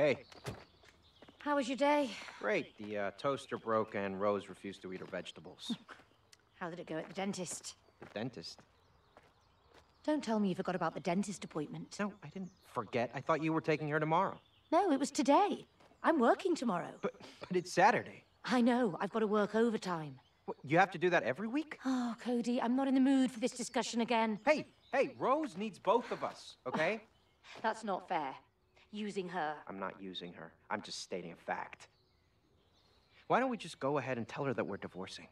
Hey, How was your day? great. The uh, toaster broke and Rose refused to eat her vegetables. How did it go at the dentist? the dentist. Don't tell me you forgot about the dentist appointment. No, I didn't forget. I thought you were taking her tomorrow. No, it was today. I'm working tomorrow. But but it's Saturday. I know, I've got to work overtime. What, you have to do that every week? Oh, Cody, I'm not in the mood for this discussion again. Hey, hey, Rose needs both of us, okay? That's not fair. Using her. I'm not using her. I'm just stating a fact. Why don't we just go ahead and tell her that we're divorcing?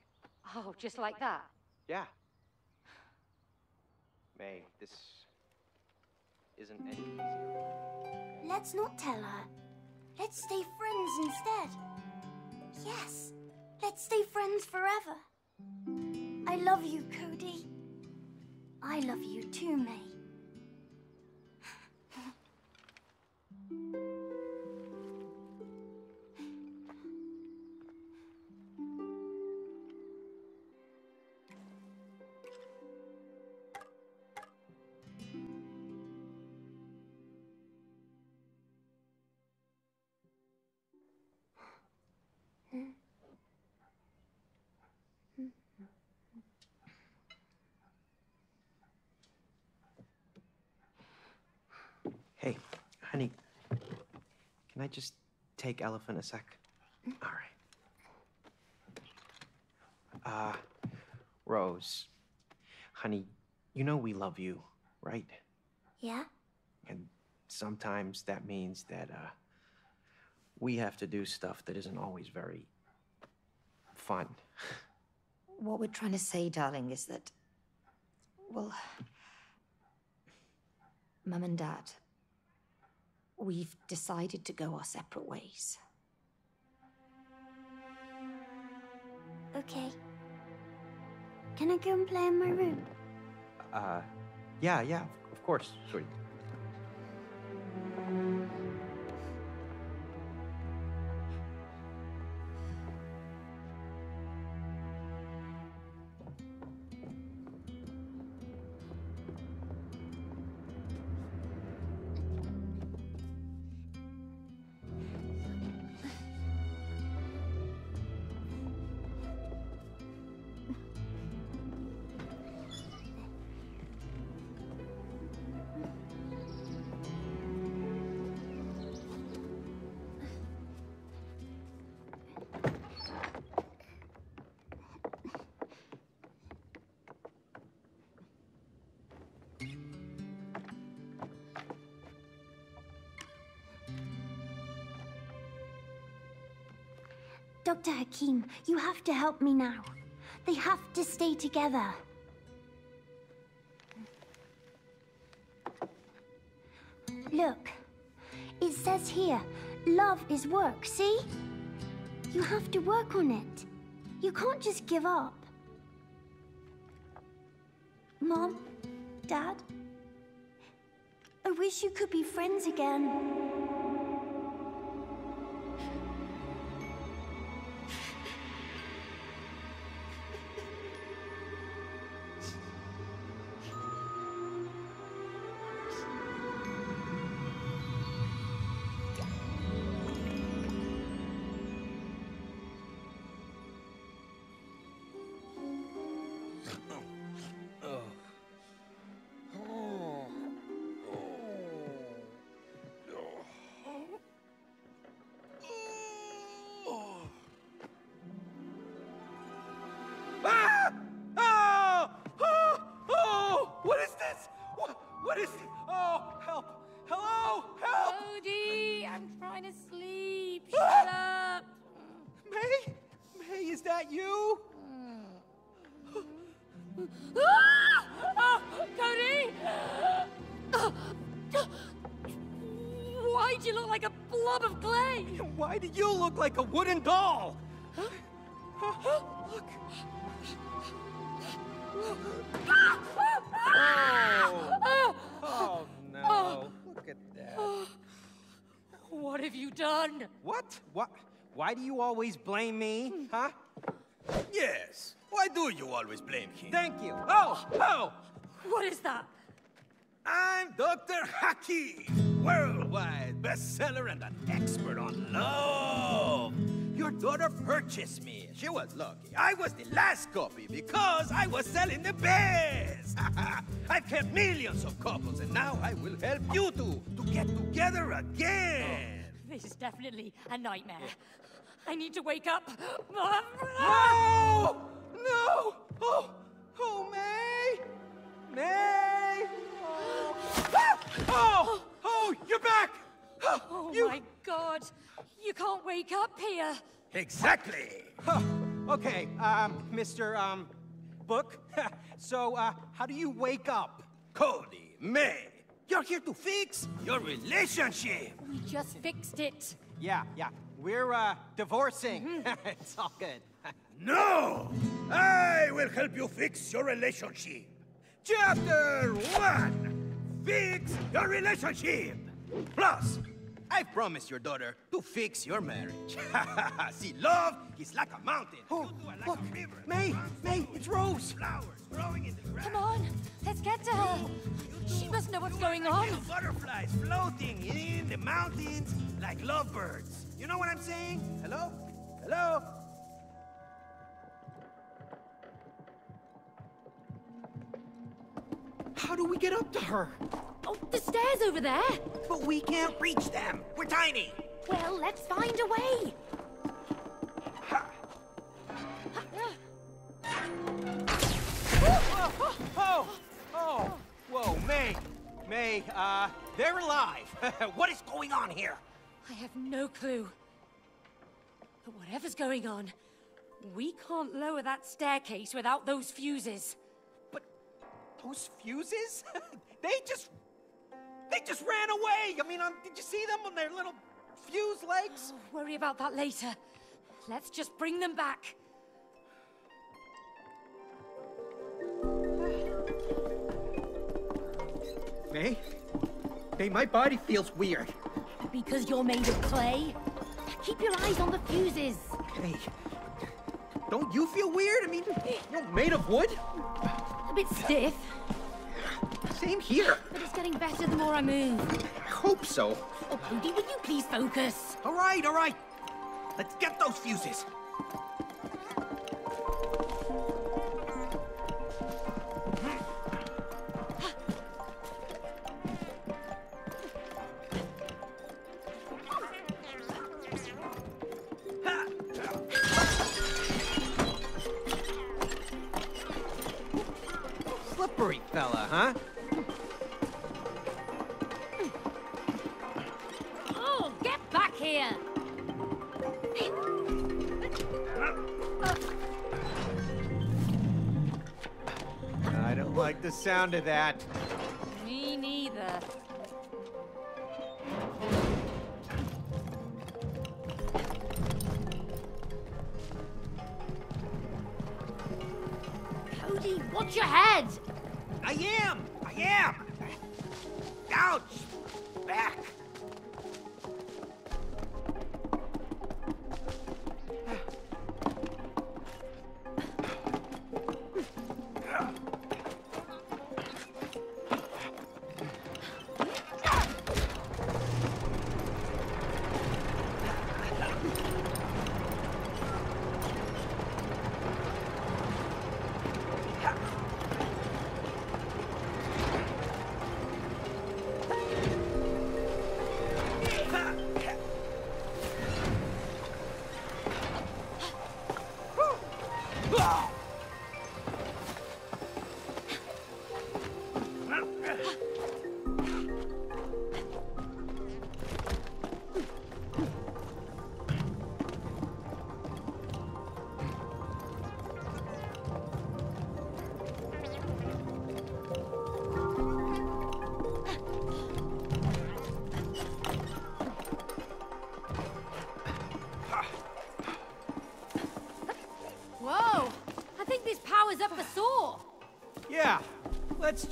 Oh, just like that. Yeah. May, this isn't any easier. Let's not tell her. Let's stay friends instead. Yes, let's stay friends forever. I love you, Cody. I love you too, May. I just take Elephant a sec? All right. Uh, Rose, honey, you know we love you, right? Yeah? And sometimes that means that, uh, we have to do stuff that isn't always very fun. What we're trying to say, darling, is that. Well. Mum and Dad. We've decided to go our separate ways. Okay. Can I go and play in my room? Uh, yeah, yeah, of course, sweet. Dr. Hakim, you have to help me now. They have to stay together. Look, it says here, love is work, see? You have to work on it. You can't just give up. Mom, Dad, I wish you could be friends again. Like a wooden doll? Look. Oh! Oh no! Look at that. What have you done? What? What? Why do you always blame me, huh? Yes. Why do you always blame him? Thank you. Oh, oh! What is that? I'm Dr. Hakim, worldwide bestseller and an expert on love. Your daughter purchased me. She was lucky. I was the last copy because I was selling the best. I've helped millions of couples, and now I will help you two to get together again. This is definitely a nightmare. I need to wake up. No! No! Oh, oh, May! May! Oh, oh, you're back! Oh you... my god! You can't wake up here! Exactly. Huh. Okay, um, Mr. Um, Book. so, uh, how do you wake up? Cody, May, you're here to fix your relationship. We just fixed it. Yeah, yeah. We're, uh, divorcing. it's all good. No! I will help you fix your relationship. Chapter 1 Fix your relationship. Plus, I promised your daughter to fix your marriage. See, love is like a mountain. Oh, You two are like look, a river. May, May, it's Rose. Flowers growing in the grass. Come on, let's get to her. She must know what's going on. Little butterflies floating in the mountains like lovebirds. You know what I'm saying? Hello? Hello? How do we get up to her? Oh, the stairs over there. But we can't reach them. We're tiny. Well, let's find a way. Oh, oh, oh, whoa, May, May, uh, they're alive. what is going on here? I have no clue. But whatever's going on, we can't lower that staircase without those fuses. Those fuses? they just, they just ran away. I mean, um, did you see them on their little fuse legs? Oh, worry about that later. Let's just bring them back. May, May, my body feels weird. Because you're made of clay? Keep your eyes on the fuses. Hey, don't you feel weird? I mean, you're made of wood. Bit stiff, Same here. but it's getting better the more I move. I hope so. Oh, Cody, will you please focus? All right, all right. Let's get those fuses. Sound of that.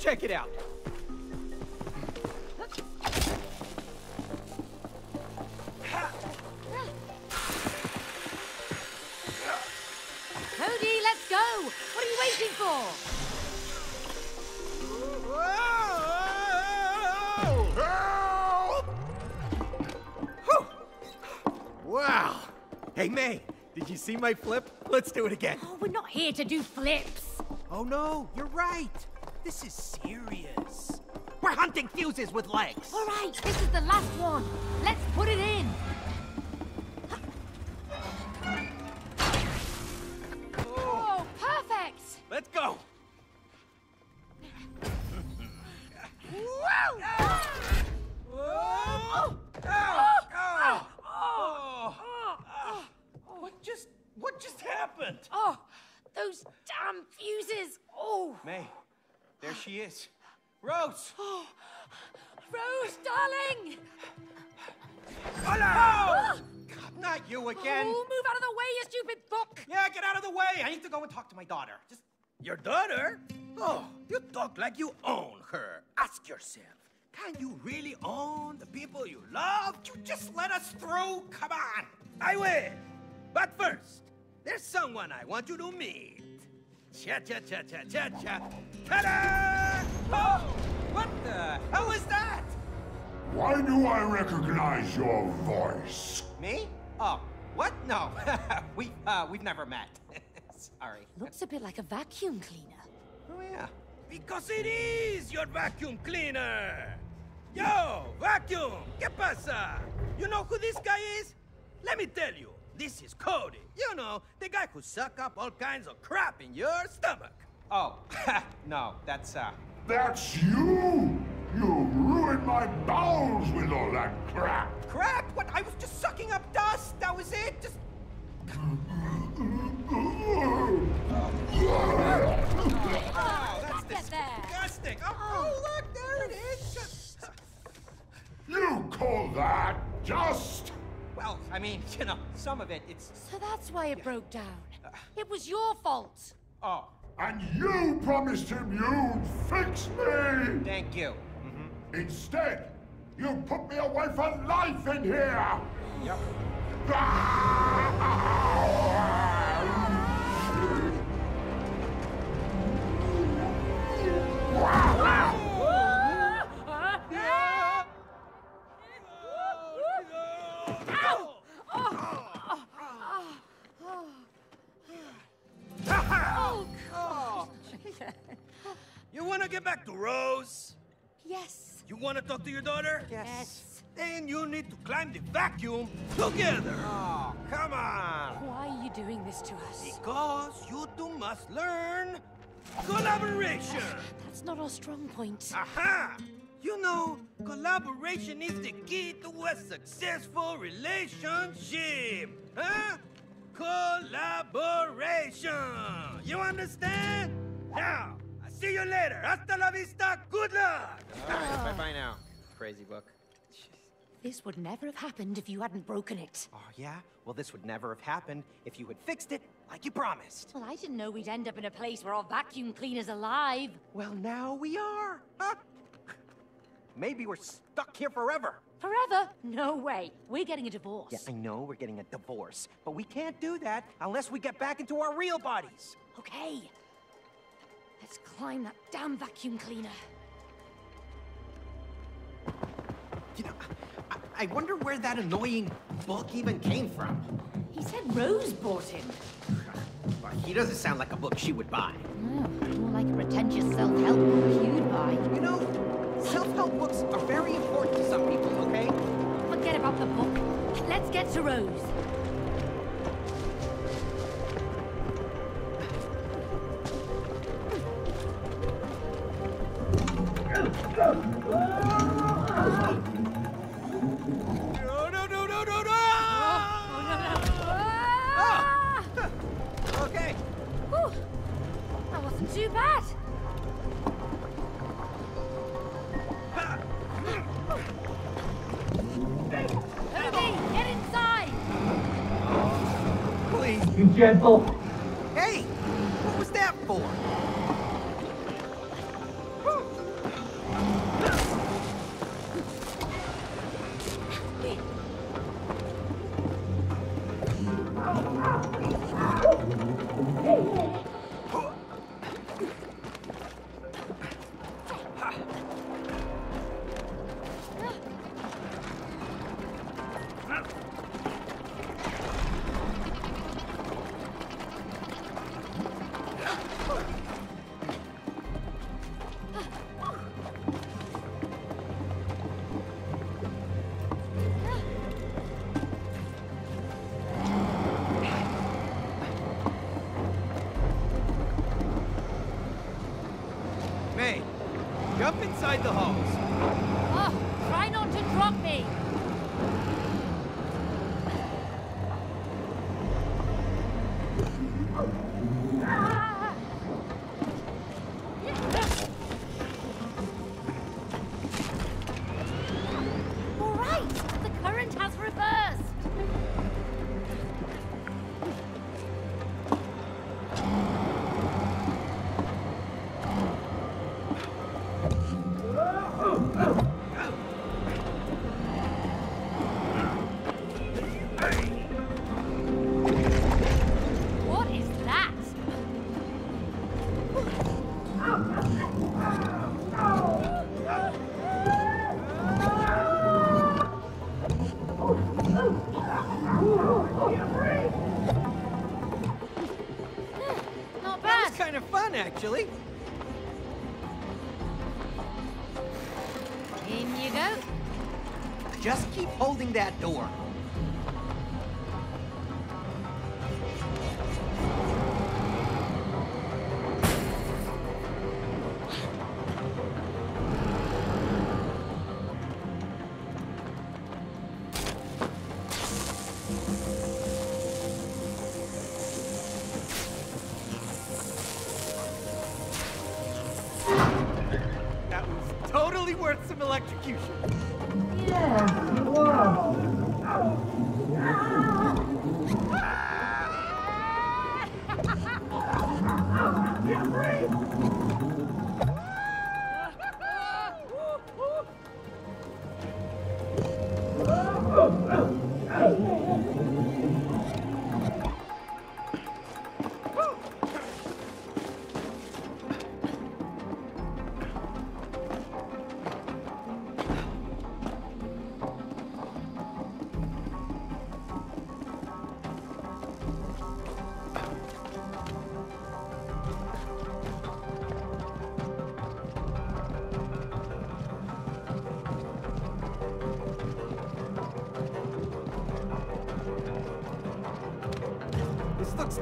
Check it out. Cody, let's go! What are you waiting for? Wow. Hey, May, did you see my flip? Let's do it again. Oh, we're not here to do flips. Oh no, you're right. This is. Fuses with legs. All right, this is the last one. Let's put it in. Oh, perfect. Let's go. What just what just happened? Oh, those damn fuses. Oh, May, there she is. Rose! Oh. Rose, darling. Hello! God, not you again. Oh, move out of the way, you stupid book. Yeah, get out of the way. I need to go and talk to my daughter. Just your daughter? Oh, you talk like you own her. Ask yourself, can you really own the people you love? You just let us through. Come on. I will. But first, there's someone I want you to meet. Cha cha cha cha cha cha. Ta-da! Oh, what the hell is that? Why do I recognize your voice? Me? Oh, what? No, we uh, we've never met. Sorry. Looks a bit like a vacuum cleaner. Oh yeah. Because it is your vacuum cleaner. Yo, vacuum, ¿qué pasa? You know who this guy is? Let me tell you, this is Cody. You know, the guy who suck up all kinds of crap in your stomach. Oh, no, that's uh. That's you! You ruined my bowels with all that crap! Crap! What? I was just sucking up dust. That was it. Just. Oh, that's Get there. disgusting. Oh, oh, look, there it is. You call that just? Well, I mean, you know, some of it, it's. So that's why it broke down. It was your fault. Oh, And you promised him you'd fix me! thank you. Mm-hmm. Instead, you put me away for life in here! Yep. You wanna get back to Rose? Yes. You wanna talk to your daughter? Yes. Then you need to climb the vacuum together. Oh, come on. Why are you doing this to us? Because you two must learn collaboration. That's not our strong point. Aha! You know, collaboration is the key to a successful relationship. Huh? Collaboration. You understand? Now, I see you later. Hasta la vista. Good luck. bye bye now, crazy book. This would never have happened if you hadn't broken it. Oh, yeah? Well, this would never have happened if you had fixed it like you promised. Well, I didn't know we'd end up in a place where our vacuum cleaner's alive. Well, now we are. Huh? Maybe we're stuck here forever. Forever? No way. We're getting a divorce. Yeah, I know we're getting a divorce, but we can't do that unless we get back into our real bodies. Okay. Let's climb that damn vacuum cleaner. You know, I, I wonder where that annoying book even came from. He said Rose bought him. Well, he doesn't sound like a book she would buy. Oh, more like a pretentious self-help book you'd buy. You know, self-help books are very important to some people, okay? Forget about the book. Let's get to Rose.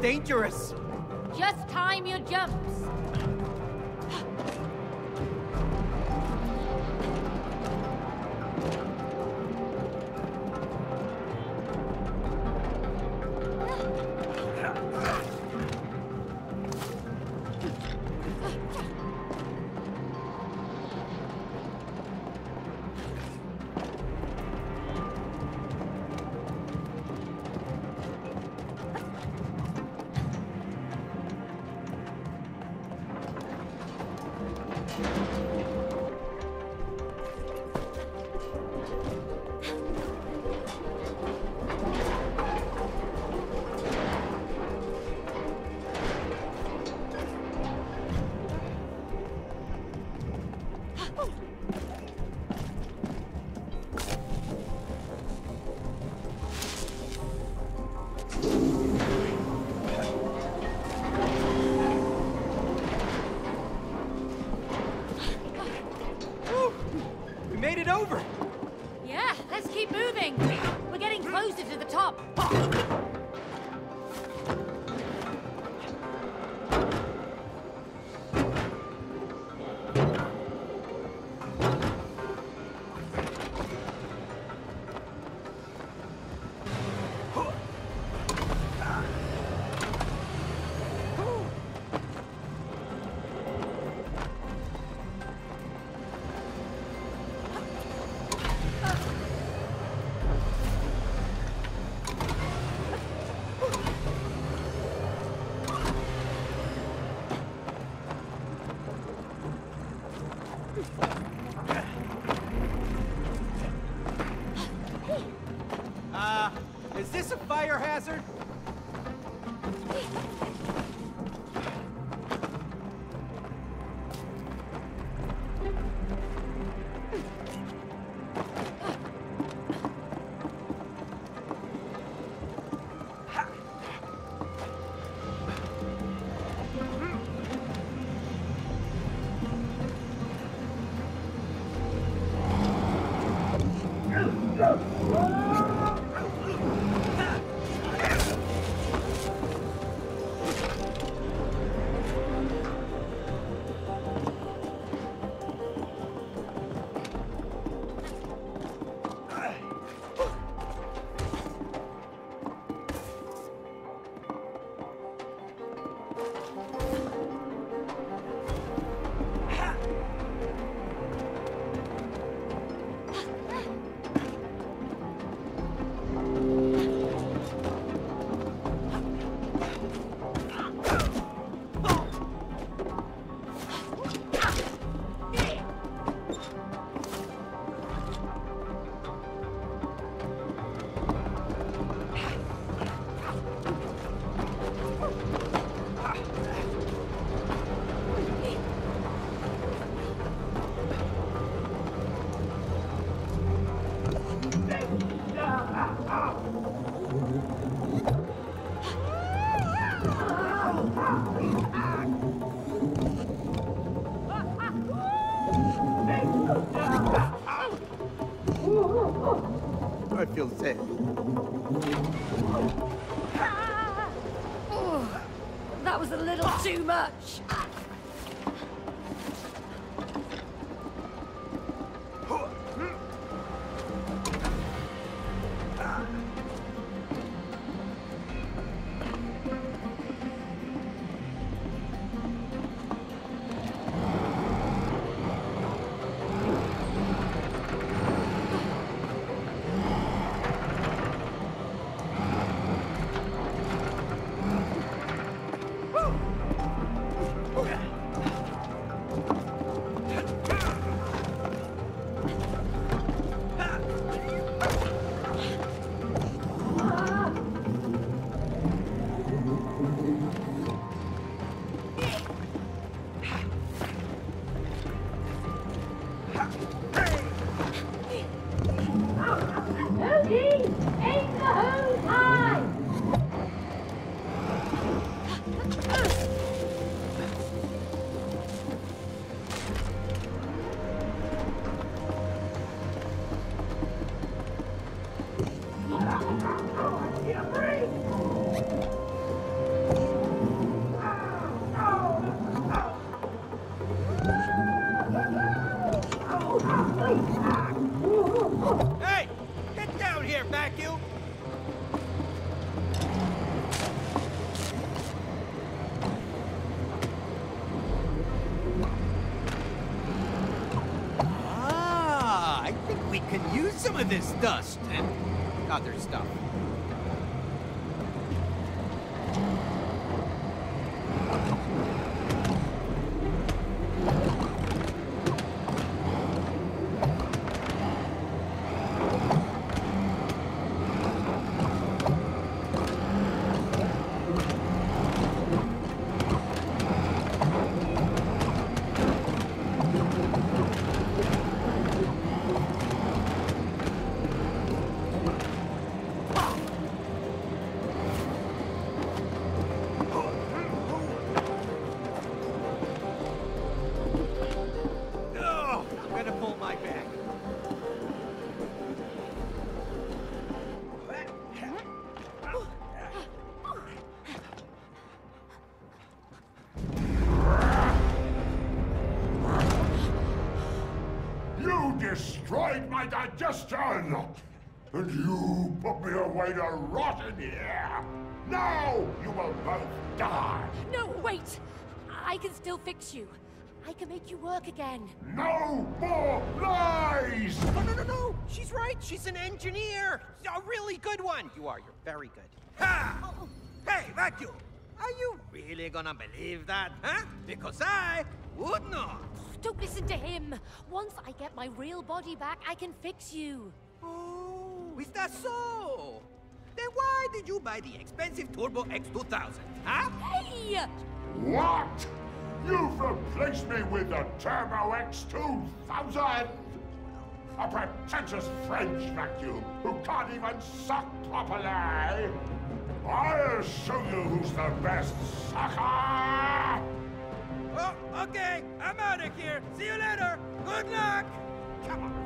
Dangerous. Too much. Put me away to rot in here! Now you will both die! No, wait! I can still fix you. I can make you work again. No more lies! No, no, no, no! She's right! She's an engineer! A really good one! You are, you're very good. Ha! Oh. Hey, vacuum! Are you really gonna believe that, huh? Because I would not! Don't listen to him. Once I get my real body back, I can fix you. Oh, is that so? Then why did you buy the expensive Turbo X2000, huh? Hey! What? You've replaced me with the Turbo X2000! A pretentious French vacuum who can't even suck properly! I'll show you who's the best sucker! Oh, okay, I'm out of here. See you later. Good luck. Come on.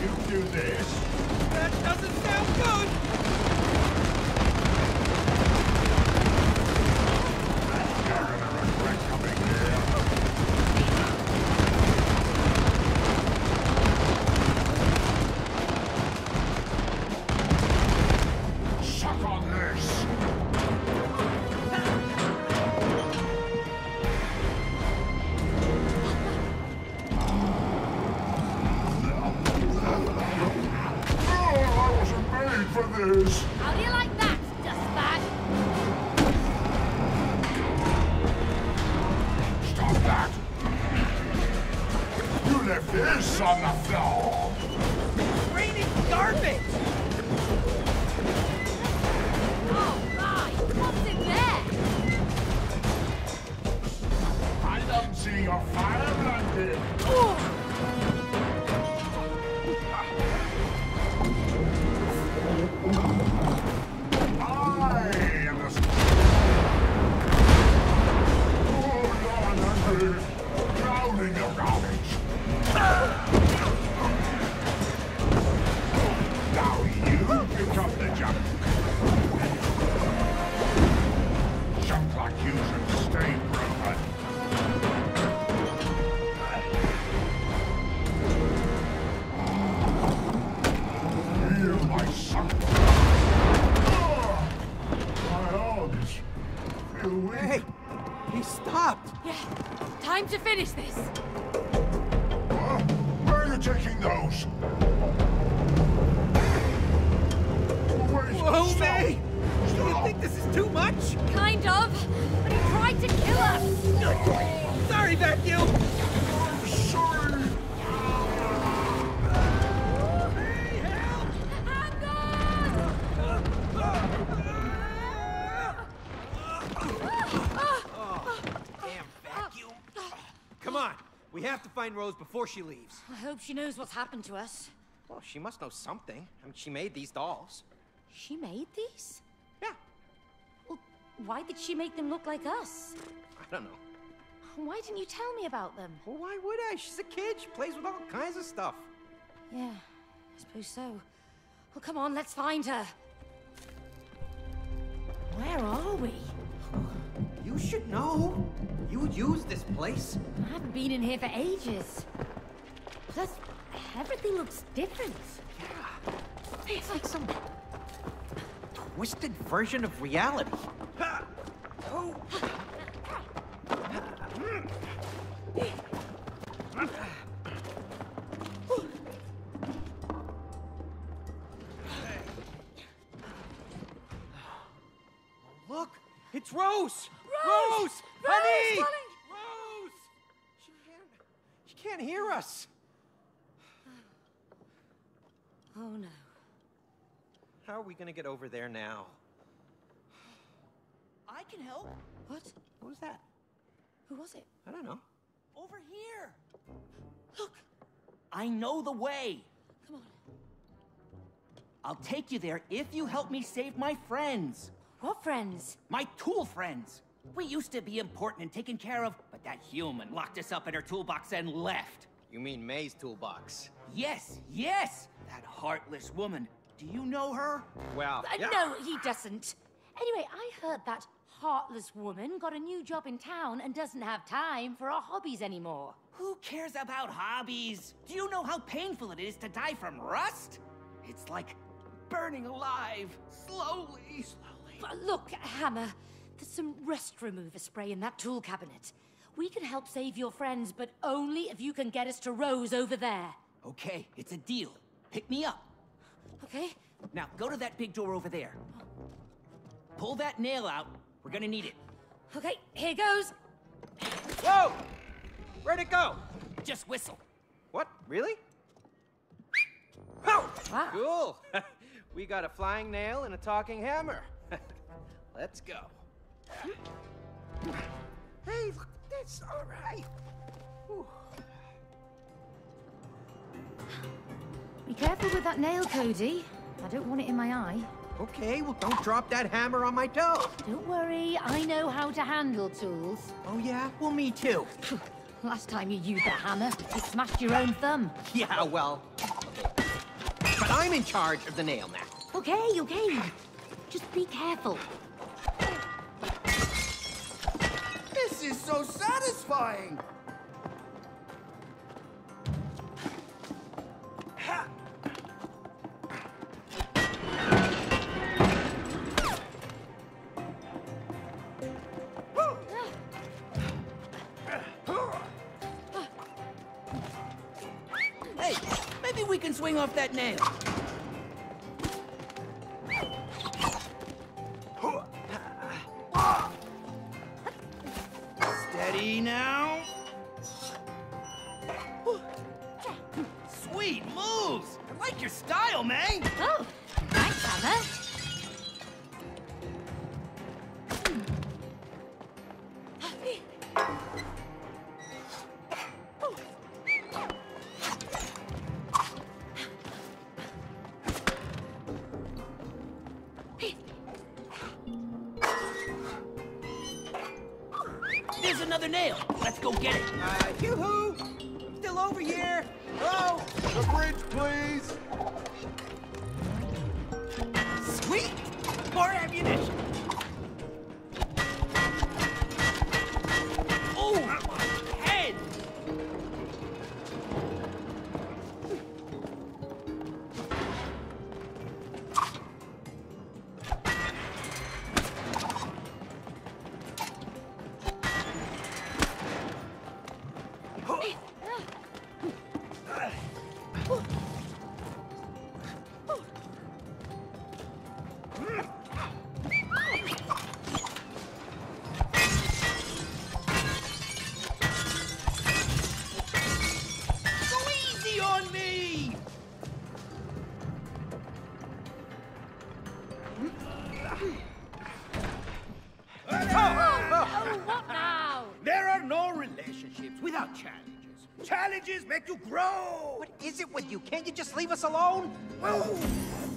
Vacuum do this? That doesn't sound good. For this. How do you like find Rose before she leaves. I hope she knows what's happened to us. Well, she must know something. I mean, she made these dolls. She made these? Yeah, Well, why did she make them look like us? I don't know. Why didn't you tell me about them? Well, why would I? She's a kid. She plays with all kinds of stuff. Yeah, I suppose so. Well, come on, let's find her. Where are we? You should know. You would use this place. I haven't been in here for ages. Plus, everything looks different. Yeah. It's like some twisted version of reality. Look, it's Rose. Rose! Rose, honey! Rose. She can't. She can't hear us. Oh no. How are we gonna get over there now? I can help. What? What was that? Who was it? I don't know. Over here. Look! I know the way. Come on. I'll take you there if you help me save my friends. What friends? My tool friends. We used to be important and taken care of, but that human locked us up in her toolbox and left. You mean May's toolbox? Yes, yes! That heartless woman. Do you know her? Well, Uh, No, he doesn't. Anyway, I heard that heartless woman got a new job in town and doesn't have time for our hobbies anymore. Who cares about hobbies? Do you know how painful it is to die from rust? It's like burning alive, slowly, slowly. But look, Hammer, there's some rust remover spray in that tool cabinet. We can help save your friends, but only if you can get us to Rose over there. Okay, it's a deal. Pick me up. Okay? Now, go to that big door over there. Pull that nail out. We're gonna need it. Okay, here goes. Whoa! Where'd it go? Just whistle. What? Really? Oh! Wow. Cool. we got a flying nail and a talking hammer. Let's go. Hey, look at this. All right. Be careful with that nail, Cody. I don't want it in my eye. Okay, well, don't drop that hammer on my toe. Don't worry, I know how to handle tools. Oh, yeah? Well, me too. Last time you used that hammer, you smashed your own thumb. Yeah, well. But I'm in charge of the nail now. Okay, okay. Just be careful. This is so satisfying! Hey, maybe we can swing off that nail. Nail. Let's go get it. Uh, yoo-hoo! Still over here. Hello? The bridge, please! Just leave us alone? Well,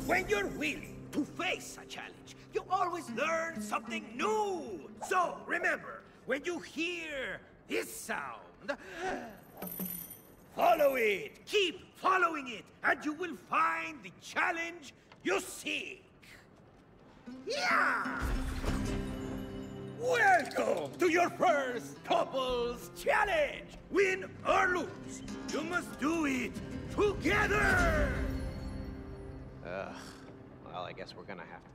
when you're willing to face a challenge, you always learn something new. So remember, when you hear this sound, follow it. Keep following it, and you will find the challenge you seek. Yeah! Welcome to your first couples challenge. Win or lose, you must do it together. Ugh. Well, I guess we're gonna have to.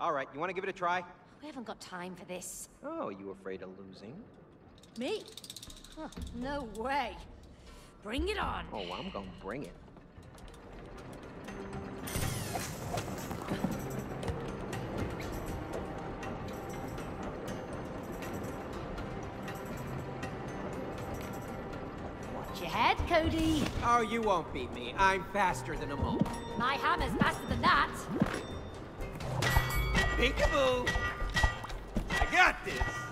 All right, you want to give it a try? We haven't got time for this. Oh, you afraid of losing? Me? Huh, no way. Bring it on. Oh, I'm gonna bring it. Head, Cody. Oh, you won't beat me. I'm faster than a mole. My hammer's faster than that. Peekaboo. I got this.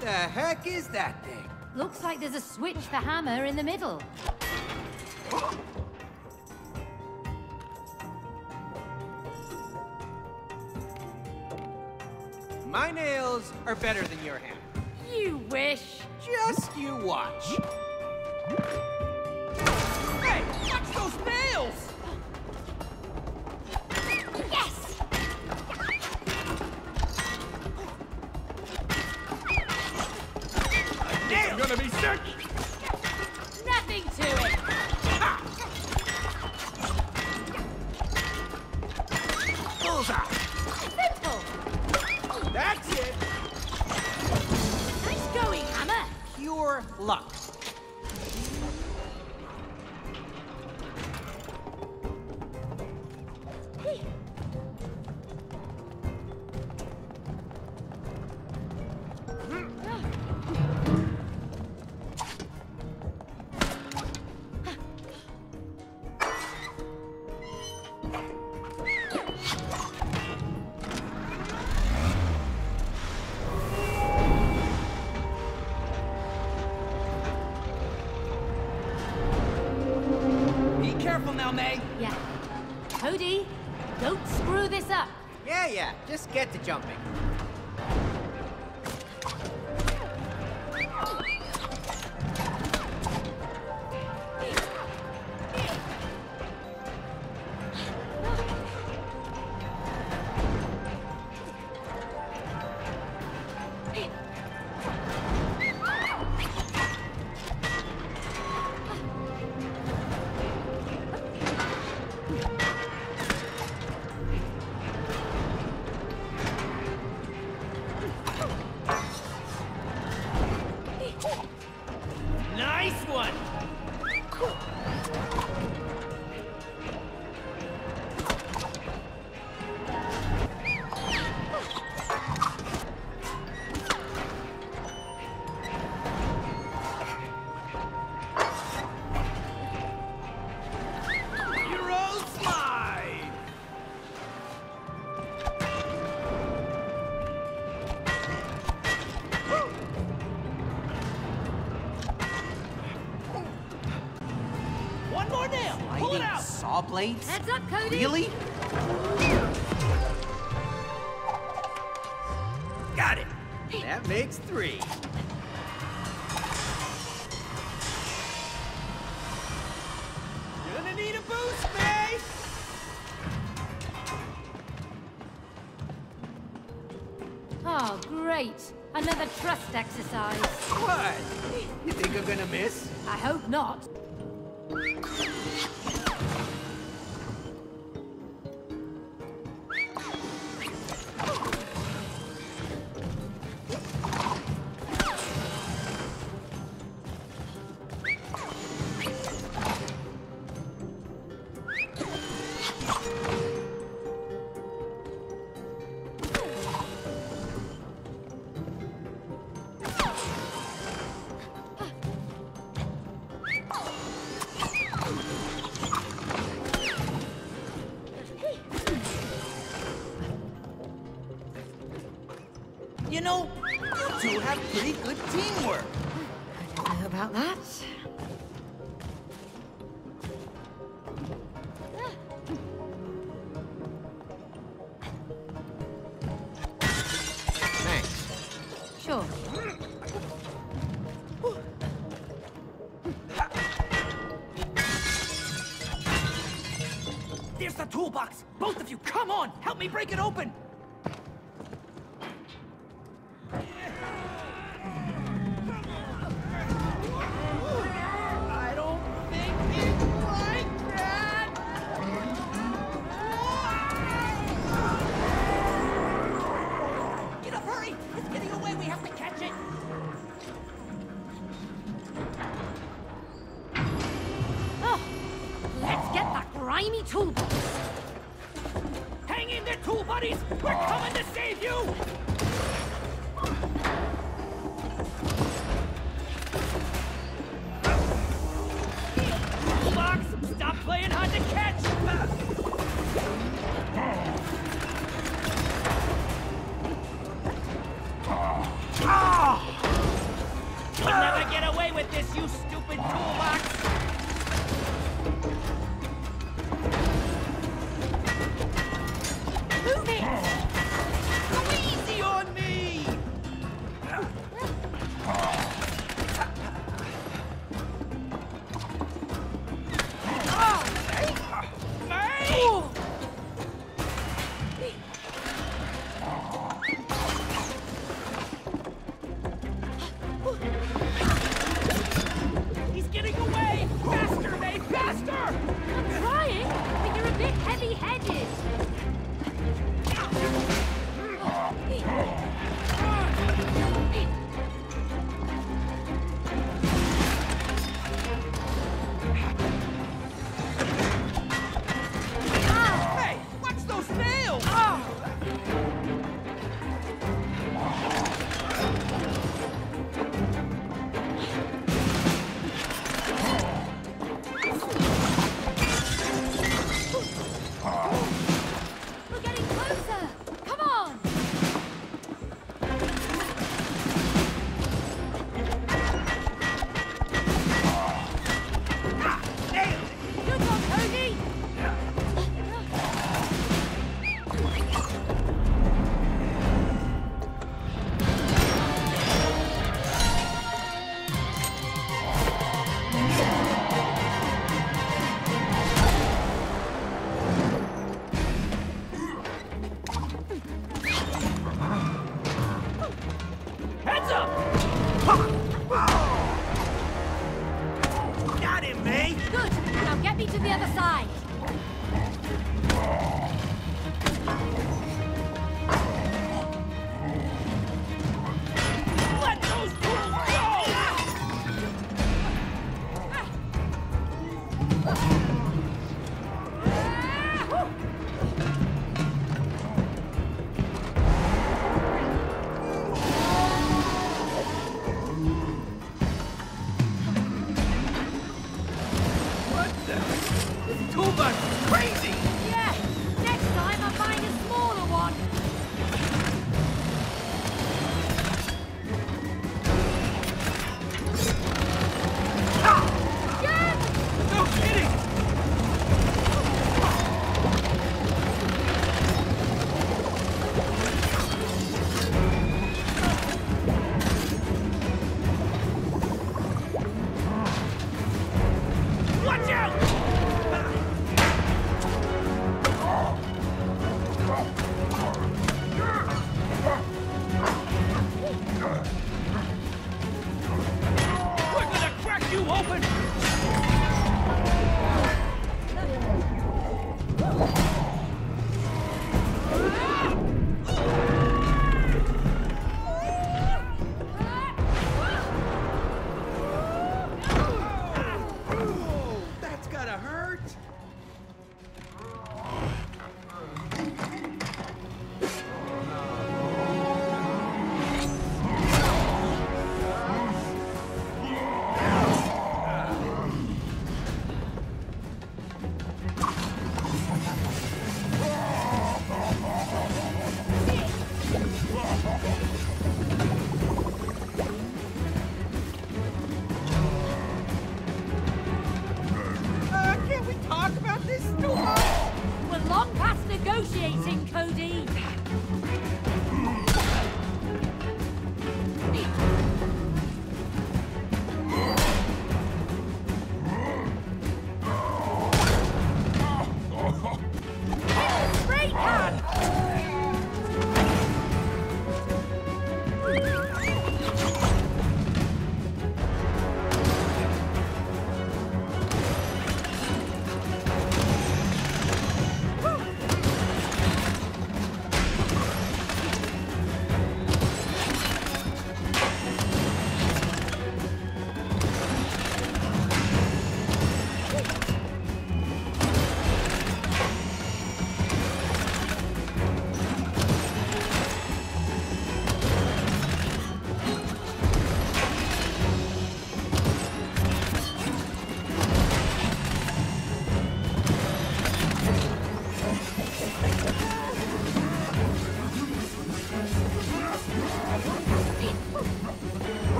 the heck is that thing? Looks like there's a switch for hammer in the middle. My nails are better than your hammer. You wish. Just you watch. Hey, watch those nails! gonna be sick! Nothing to it! That's it! Nice going, Hammer! Pure luck. blades? Heads up, Cody! Really?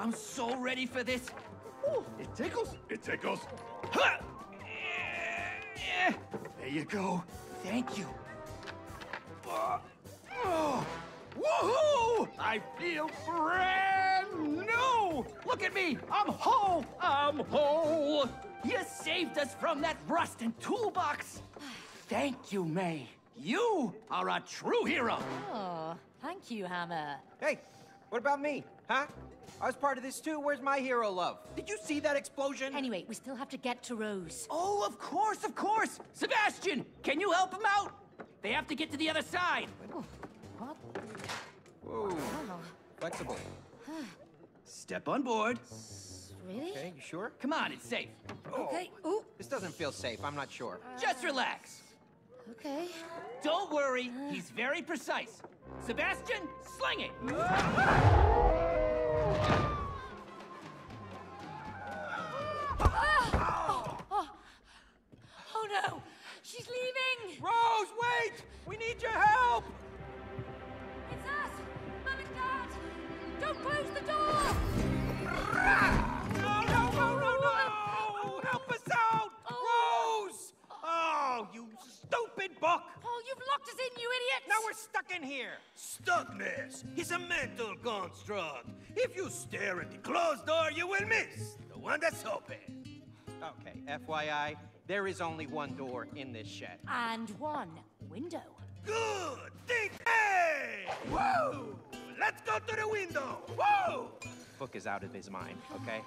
I'm so ready for this. Ooh, It tickles. It tickles. huh. There you go. Thank you. Uh, oh, woohoo! I feel brand new! Look at me! I'm whole! I'm whole! You saved us from that rust and toolbox! Thank you, May. You are a true hero! Oh, thank you, Hammer. Hey, what about me? Huh? I was part of this too. Where's my hero love? Did you see that explosion? Anyway, we still have to get to Rose. Oh, of course, of course! Sebastian, can you help him out? They have to get to the other side. Oh, what? Whoa. Flexible. Step on board. Really? Okay, you sure? Come on, it's safe. Oh, okay. Ooh. This doesn't feel safe. I'm not sure. Uh, Just relax. Okay. Don't worry, uh. he's very precise. Sebastian, sling it! Oh, oh no! She's leaving! Rose, wait! We need your help! It's us! Mum and Dad! Don't close the door! Stupid book! Oh, you've locked us in, you idiot! Now we're stuck in here! Stuckness is a mental construct. If you stare at the closed door, you will miss the one that's open. Okay, FYI, there is only one door in this shed. And one window. Good! Think hey! Whoa! Let's go to the window! Whoa! Book is out of his mind, okay?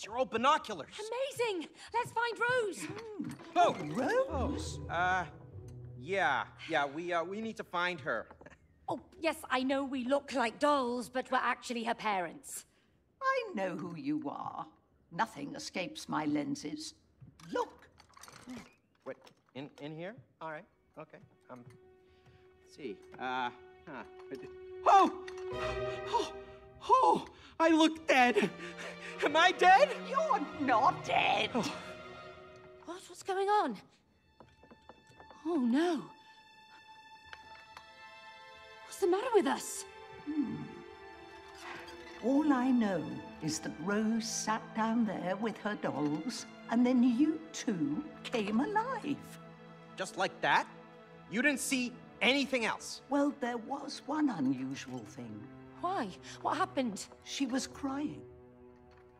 It's your old binoculars. Amazing! Let's find Rose! Oh, Rose? Uh, yeah, yeah, we, uh, we need to find her. Oh, yes, I know we look like dolls, but we're actually her parents. I know who you are. Nothing escapes my lenses. Look, What, in, in here? All right, okay. Um, let's see, uh, huh. Oh! Oh! Oh! I look dead! Am I dead? you're not dead. Oh. What? What's going on? Oh, no. What's the matter with us? Hmm. All I know is that Rose sat down there with her dolls, and then you two came alive. Just like that? You didn't see anything else? Well, there was one unusual thing. Why? What happened? She was crying.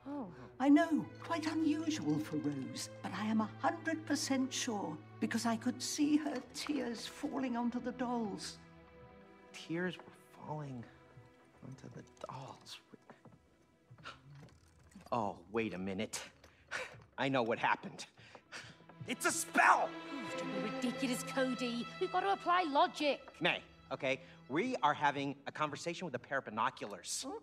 Oh. I know, quite unusual for Rose, but I am a hundred percent sure because I could see her tears falling onto the dolls. Tears were falling onto the dolls. Oh, wait a minute. I know what happened. It's a spell! Oh, don't be ridiculous, Cody. We've got to apply logic. May, okay? We are having a conversation with a pair of binoculars. Oh.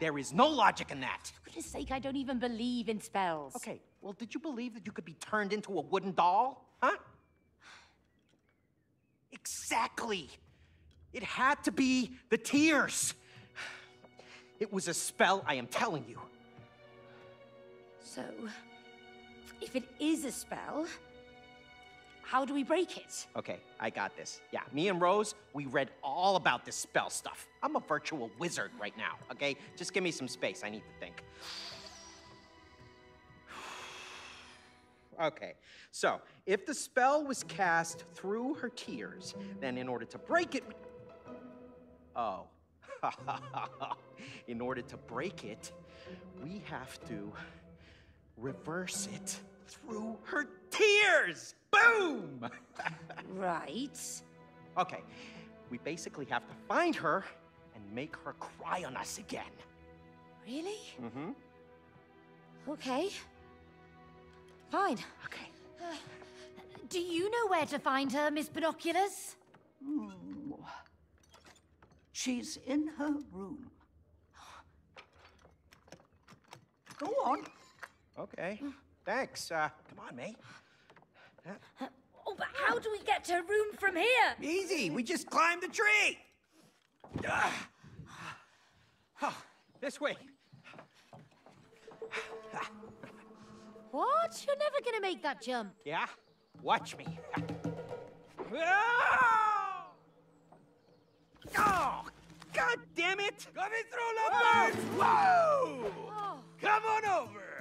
There is no logic in that. For goodness sake, I don't even believe in spells. Okay, well, did you believe that you could be turned into a wooden doll? Huh? Exactly. It had to be the tears. It was a spell, I am telling you. So, if it is a spell, how do we break it? Okay, I got this. Yeah, me and Rose, we read all about this spell stuff. I'm a virtual wizard right now, okay? Just give me some space. I need to think. Okay, so if the spell was cast through her tears, then in order to break it. Oh. in order to break it, we have to reverse it through her tears. Boom! Right. okay, we basically have to find her and make her cry on us again. Really? Mm-hmm. Okay. Fine. Okay. Do you know where to find her, Miss Binoculars? Hmm. She's in her room. Go on. Okay. Thanks. Uh, come on, May. Oh, but how do we get to her room from here? Easy, we just climb the tree. Ah. Oh, this way. What? You're never gonna make that jump. Yeah? Watch me. Ah! Oh, God damn it! Coming through the birds! Whoa! Oh. Come on over!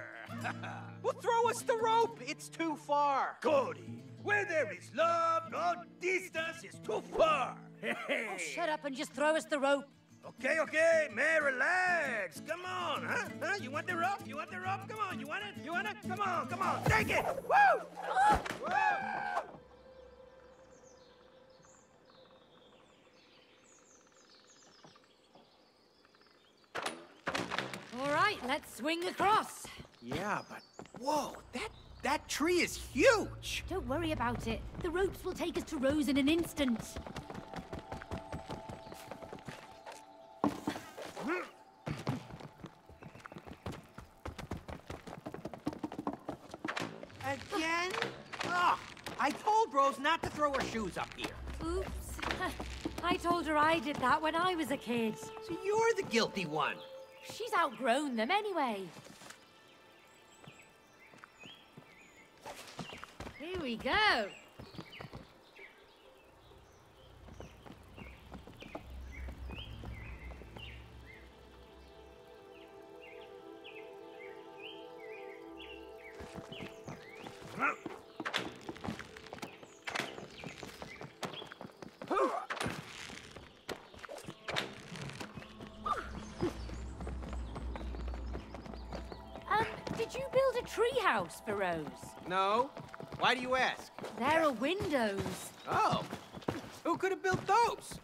Well, throw us the rope. It's too far. Cody, where there is love, no distance is too far. Hey. Oh, shut up and just throw us the rope. Okay, okay, man, relax. Come on, huh? Huh? You want the rope? You want the rope? Come on, you want it? You want it? Come on, come on, take it! Woo! Woo! All right, let's swing across. Yeah, but whoa, that that tree is huge. Don't worry about it. The ropes will take us to Rose in an instant. Again? Oh, I told Rose not to throw her shoes up here. Oops. I told her I did that when I was a kid. So you're the guilty one. She's outgrown them anyway. Here we go. Um, did you build a treehouse for Rose? No. Why do you ask? There are windows. Oh, who could have built those?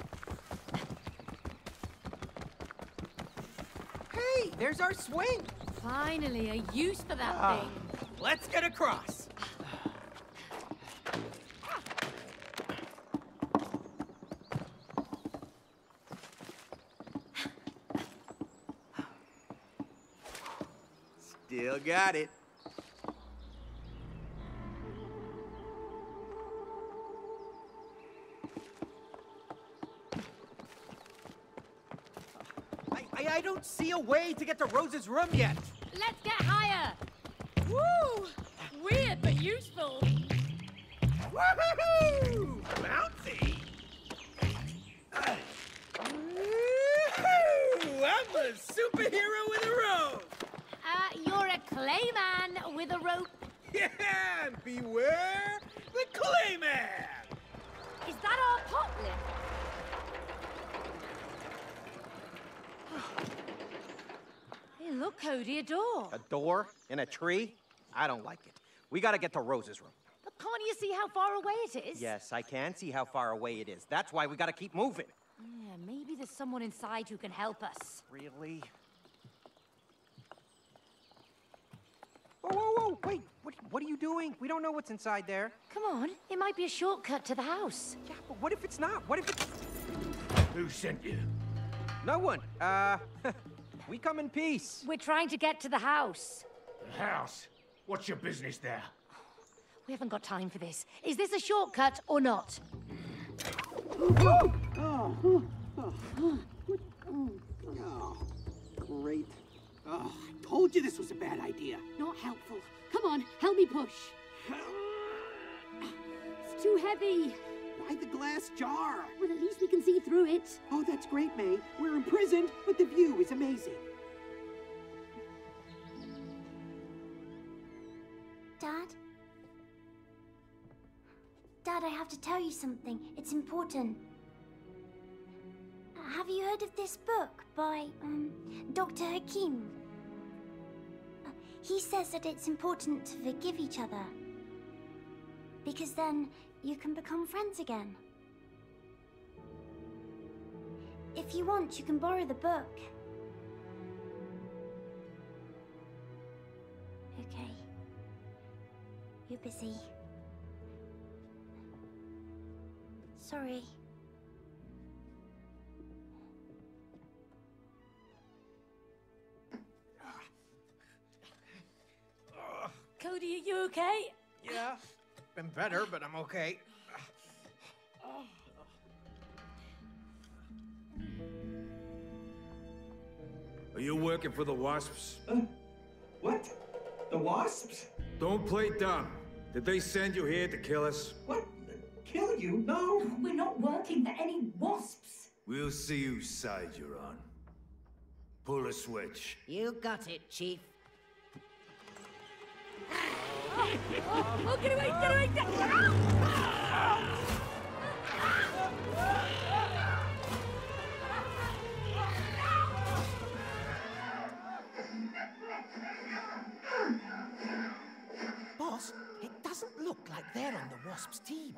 Hey, there's our swing. Finally, a use for that Ah. thing. Let's get across. Still got it. I don't see a way to get to Rose's room yet. Let's get higher. Woo! Weird but useful. Woohoo! Bouncy! Woohoo! I'm a superhero with a rope! Uh, you're a clayman with a rope. Yeah, and beware the Clayman! Is that our pot lip? Hey, look, Cody, a door. A door in a tree? I don't like it. We gotta get to Rose's room. But can't you see how far away it is? Yes, I can see how far away it is. That's why we gotta keep moving. Yeah, maybe there's someone inside who can help us. Really? Whoa, whoa, whoa! Wait, what, what are you doing? We don't know what's inside there. Come on, it might be a shortcut to the house. Yeah, but what if it's not? What if it's... Who sent you? No one. Uh, we come in peace. We're trying to get to the house. The house. What's your business there? We haven't got time for this. Is this a shortcut or not? oh, Great. Oh, I told you this was a bad idea. Not helpful. Come on, help me push. It's too heavy. Why the glass jar? Well, at least we can see through it. Oh, that's great, May. We're imprisoned, but the view is amazing. Dad? Dad, I have to tell you something. It's important. Have you heard of this book by um, Dr. Hakim? Uh, He says that it's important to forgive each other. Because then you can become friends again. If you want, you can borrow the book. Okay. You're busy. Sorry. Cody, are you okay? Yeah, been better, but I'm okay. Are you working for the Wasps? Uh, what? The wasps? Don't play dumb. Did they send you here to kill us? What? Kill you? No. We're not working for any wasps. We'll see whose side you're on. Pull a switch. You got it, Chief. Oh, get away, get away! Get... Boss, it doesn't look like they're on the Wasps team.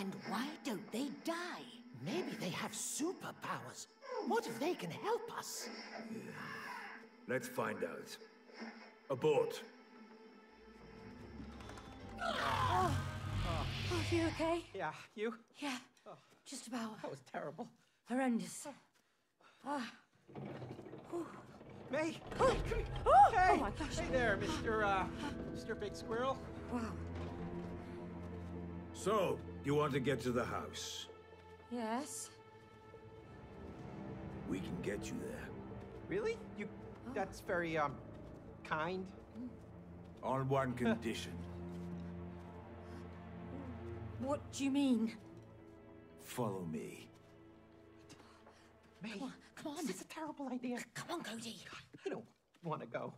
And why don't they die? Maybe they have superpowers. What if they can help us? Let's find out. Abort. Oh, are you okay? Yeah, you? Yeah, oh. just about. That was terrible. Horrendous. Ah. May, Oh, come oh, hey, oh my gosh. hey there, Mr. Uh, Mr. Big Squirrel. Wow. So, you want to get to the house? Yes? We can get you there. Really? You? That's very um, kind. On one condition. What do you mean? Follow me. May, Come on, come on. This is a terrible idea. Come on, Cody. I don't want to go.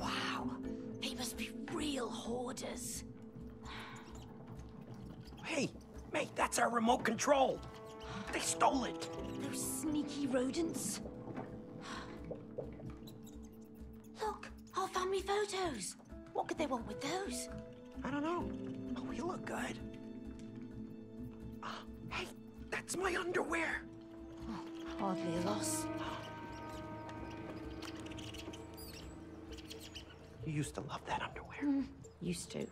Wow, they must be real hoarders. Hey, May, that's our remote control. They stole it. Those sneaky rodents. Look, our family photos. What could they want with those? I don't know. Oh, we look good. Ah, hey, that's my underwear. Hardly a loss. You used to love that underwear. Used to.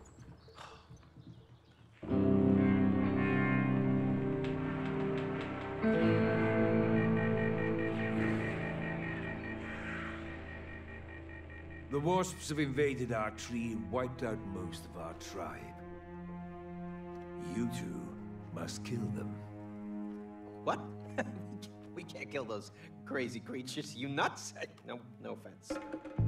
Wasps have invaded our tree and wiped out most of our tribe. You two must kill them. What? we can't kill those crazy creatures. You nuts? No, no offense.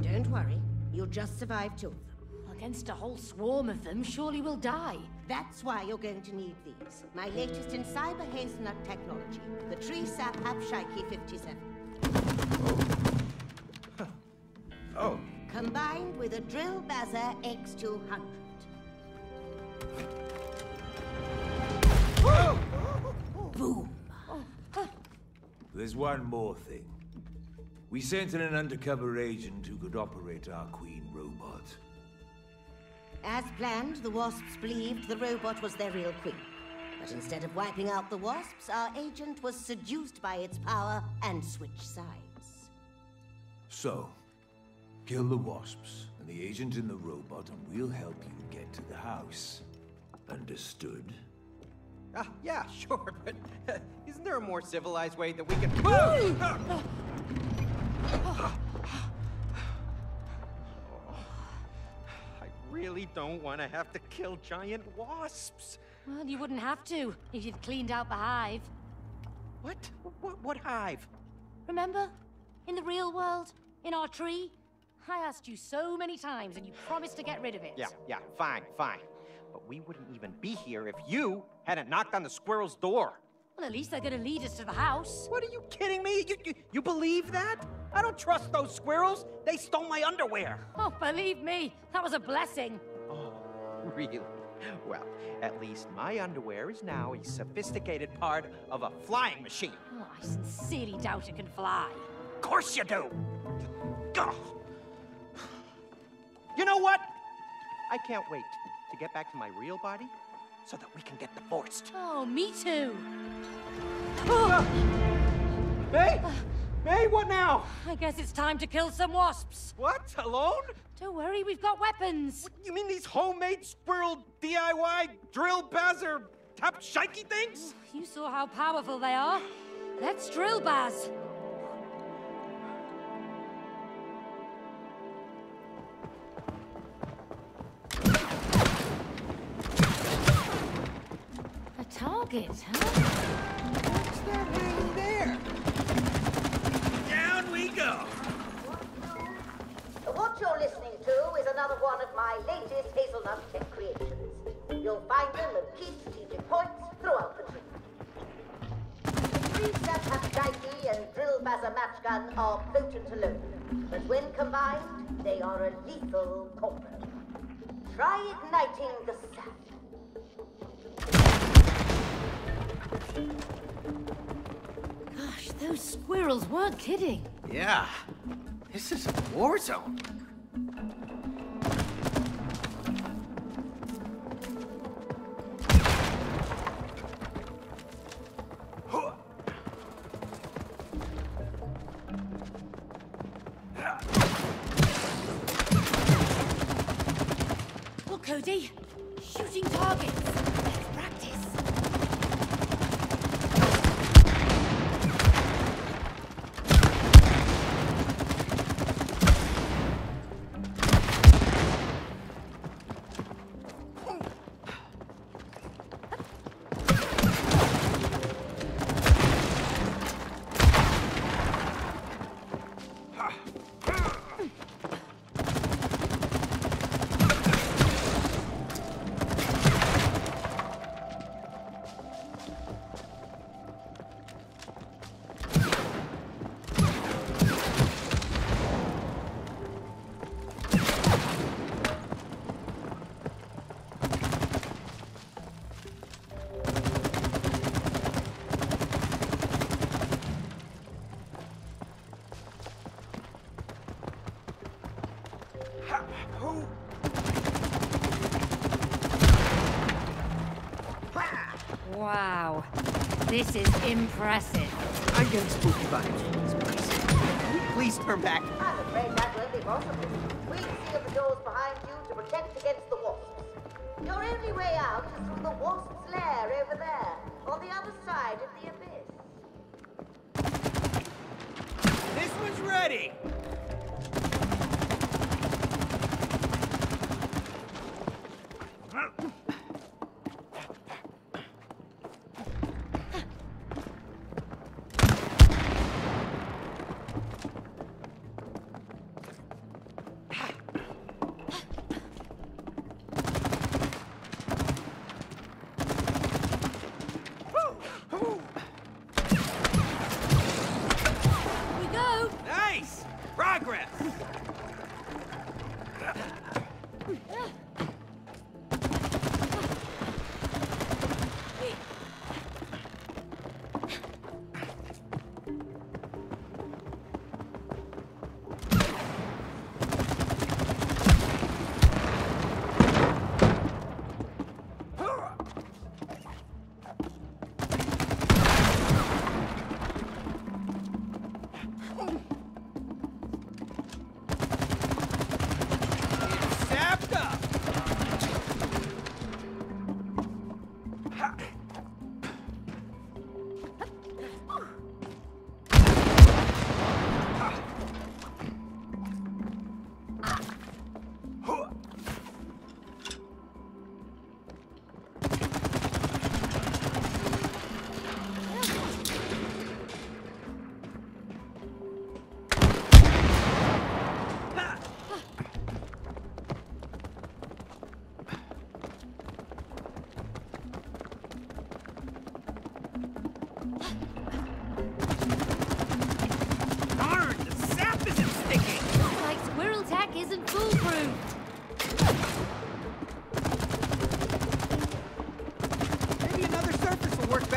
Don't worry, you'll just survive two of them. Against a whole swarm of them, surely we'll die. That's why you're going to need these. My latest in cyber hazelnut technology, the tree sap Abshiki 57. Oh, oh. Combined with a Drill buzzer X200. Boom. There's one more thing. We sent in an undercover agent who could operate our Queen robot. As planned, the Wasps believed the robot was their real queen. But instead of wiping out the Wasps, our agent was seduced by its power and switched sides. So, kill the wasps and the agent in the robot, and we'll help you get to the house. Understood? Ah, yeah, sure, but uh, isn't there a more civilized way that we can... Whoa! I really don't want to have to kill giant wasps. Well, you wouldn't have to if you'd cleaned out the hive. What? What, what hive? Remember? In the real world? In our tree? I asked you so many times and you promised to get rid of it. Yeah, yeah, fine, fine. But we wouldn't even be here if you hadn't knocked on the squirrel's door. Well, at least they're gonna lead us to the house. What are you kidding me? You, you, you believe that? I don't trust those squirrels. They stole my underwear. Oh, believe me, that was a blessing. Oh, really? Well, at least my underwear is now a sophisticated part of a flying machine. Oh, I sincerely doubt it can fly. Of course you do. Ugh. You know what? I can't wait to get back to my real body so that we can get divorced. Oh, me too. May? May, what now? I guess it's time to kill some wasps. What? Alone? Don't worry, we've got weapons. What, you mean these homemade squirrel DIY drill bazzer tap shikey things? Oh, you saw how powerful they are. Let's drill, Baz. Target, huh? What's that hanging there? Down we go. What you're listening to is another one of my latest hazelnut tech creations. You'll find them at key strategic points throughout the tree. Three step Hatchiki and drill bazzer match gun are potent alone, but when combined, they are a lethal combo. Try igniting the sap. Gosh, those squirrels weren't kidding. Yeah. This is a war zone. Well, Cody, shooting targets. Spooky. Please turn back?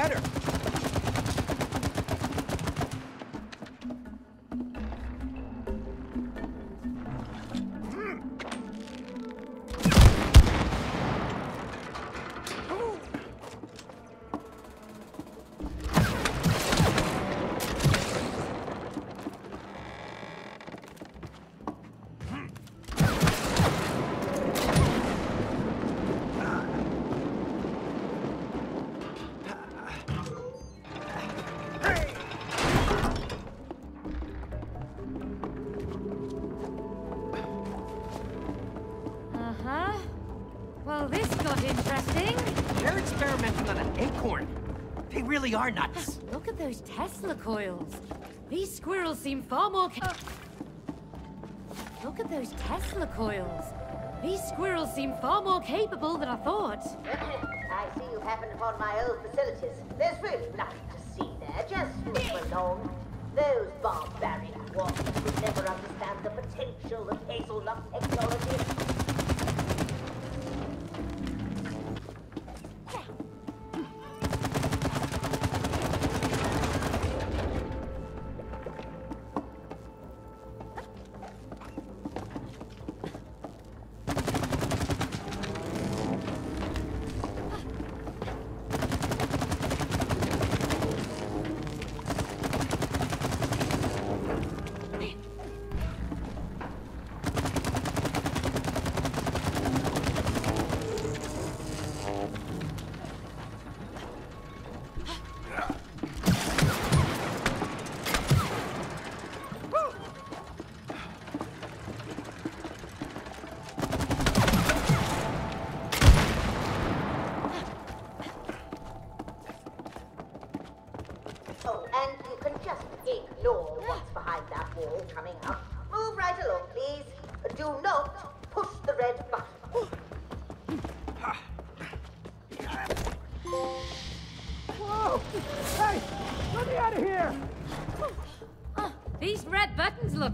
Better. Tesla coils. These squirrels seem far more ca- Look at those Tesla coils. These squirrels seem far more capable than I thought. I see you happened upon my old facilities. There's really nothing to see there. Just move along. Those barbaric wasps would never understand the potential of hazelnut technology.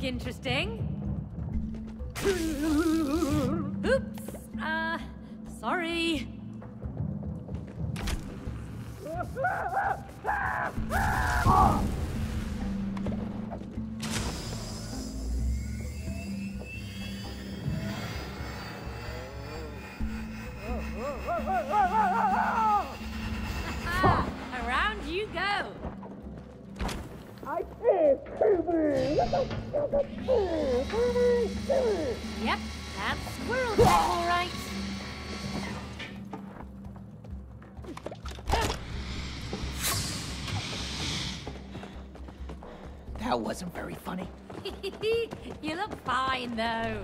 Interesting. Oops. Uh, sorry. Fine, though.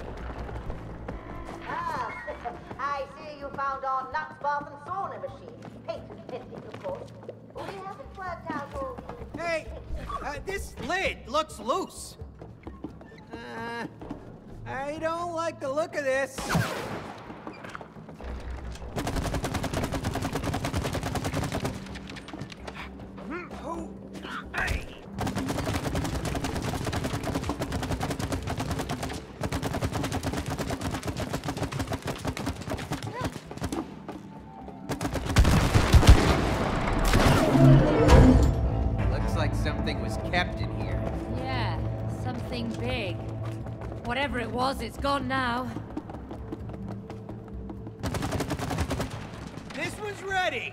Ah, I see you found our nuts bath and sauna machine. Patent pending, of course. We haven't worked out all the... Hey, uh, this lid looks loose. Uh, I don't like the look of this. Looks Whatever it was, it's gone now. This one's ready.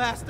Last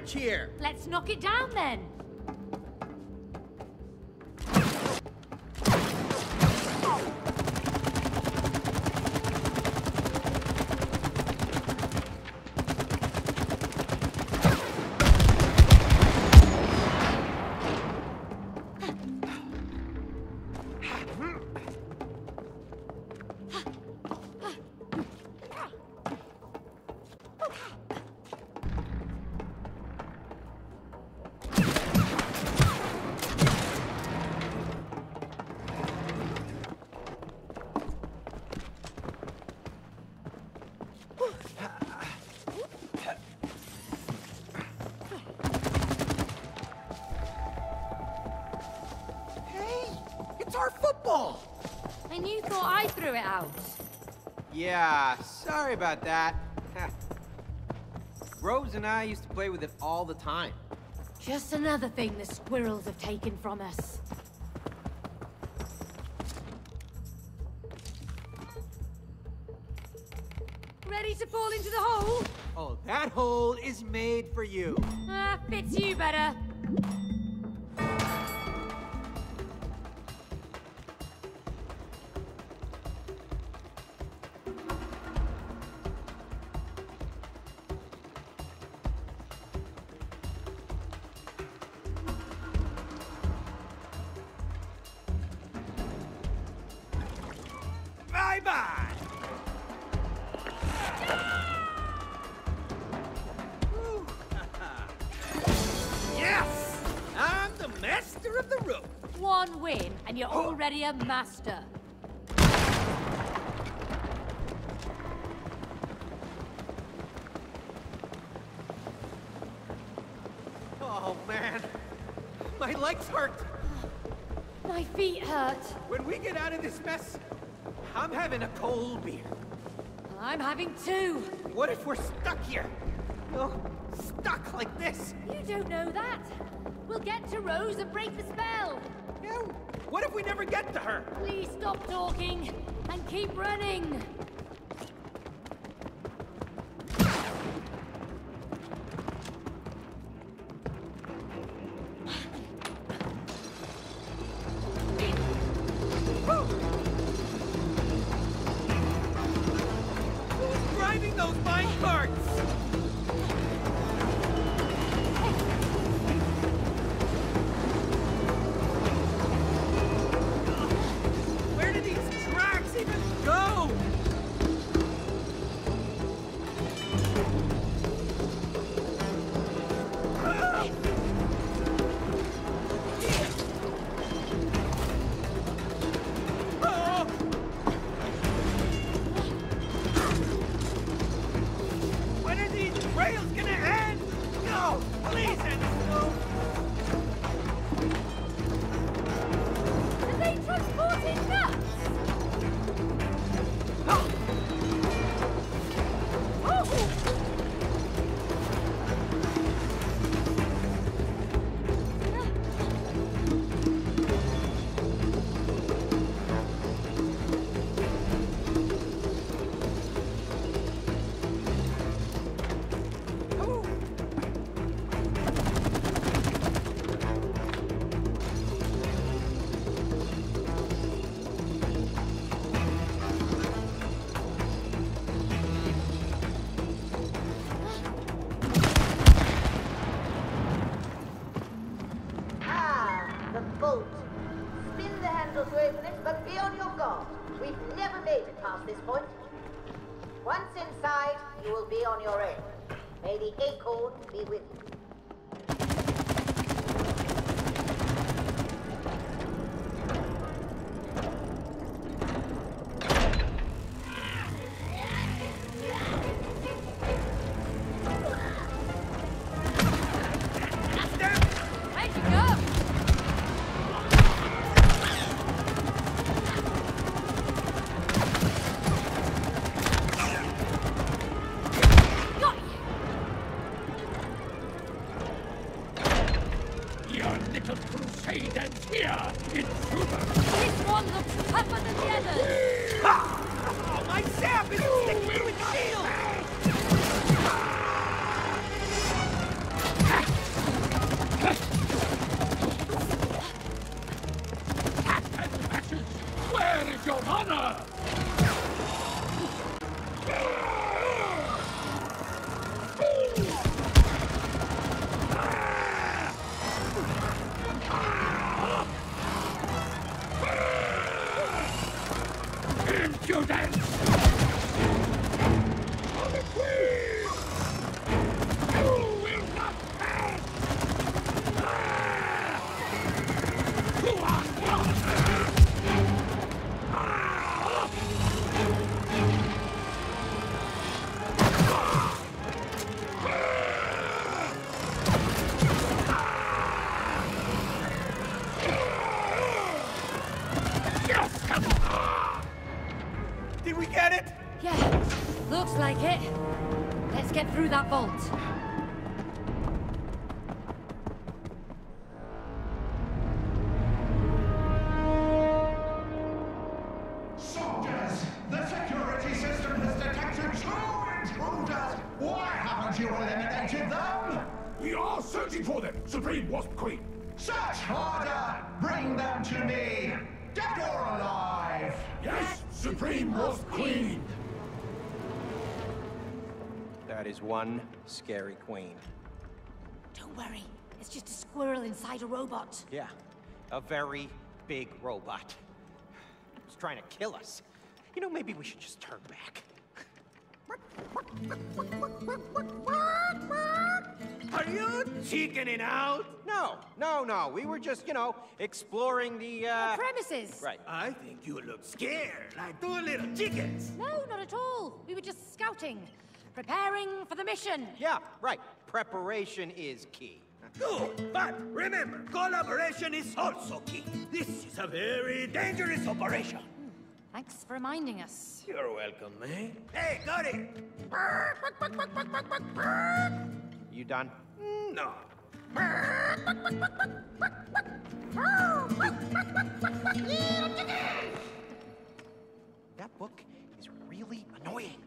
bridge here. Let's knock it down then! Yeah, sorry about that. Rose and I used to play with it all the time. Just another thing the squirrels have taken from us. You're already a master. Oh, man. My legs hurt. My feet hurt. When we get out of this mess, I'm having a cold beer. I'm having two. What if we're stuck here? Oh, stuck like this? You don't know that. We'll get to Rose and break the spell. What if we never get to her? Please stop talking and keep running. May acorn be with you. Supreme Wasp Queen. That is one scary queen. Don't worry, it's just a squirrel inside a robot. Yeah, a very big robot. It's trying to kill us. You know, maybe we should just turn back. Are you chickening out? No, no, no. We were just, you know, exploring the, uh... Premises! Right. I think you look scared, like two little chickens. No, not at all. We were just scouting, preparing for the mission. Yeah, right. Preparation is key. Good, but remember, collaboration is also key. This is a very dangerous operation. Thanks for reminding us. You're welcome, man. Hey, got it. You done? No. That book is really annoying.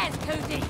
ass, Cody!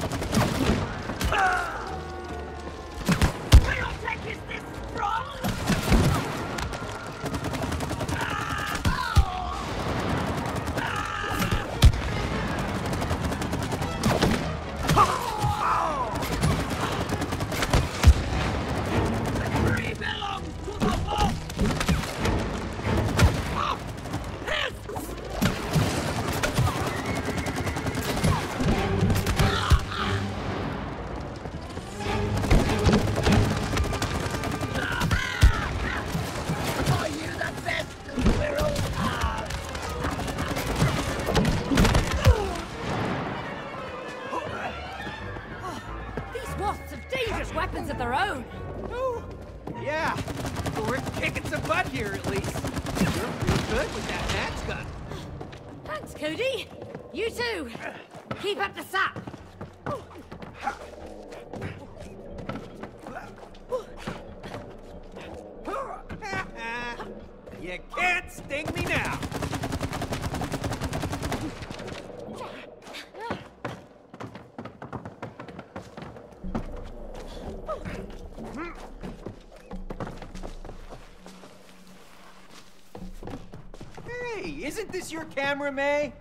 Isn't this your camera, May?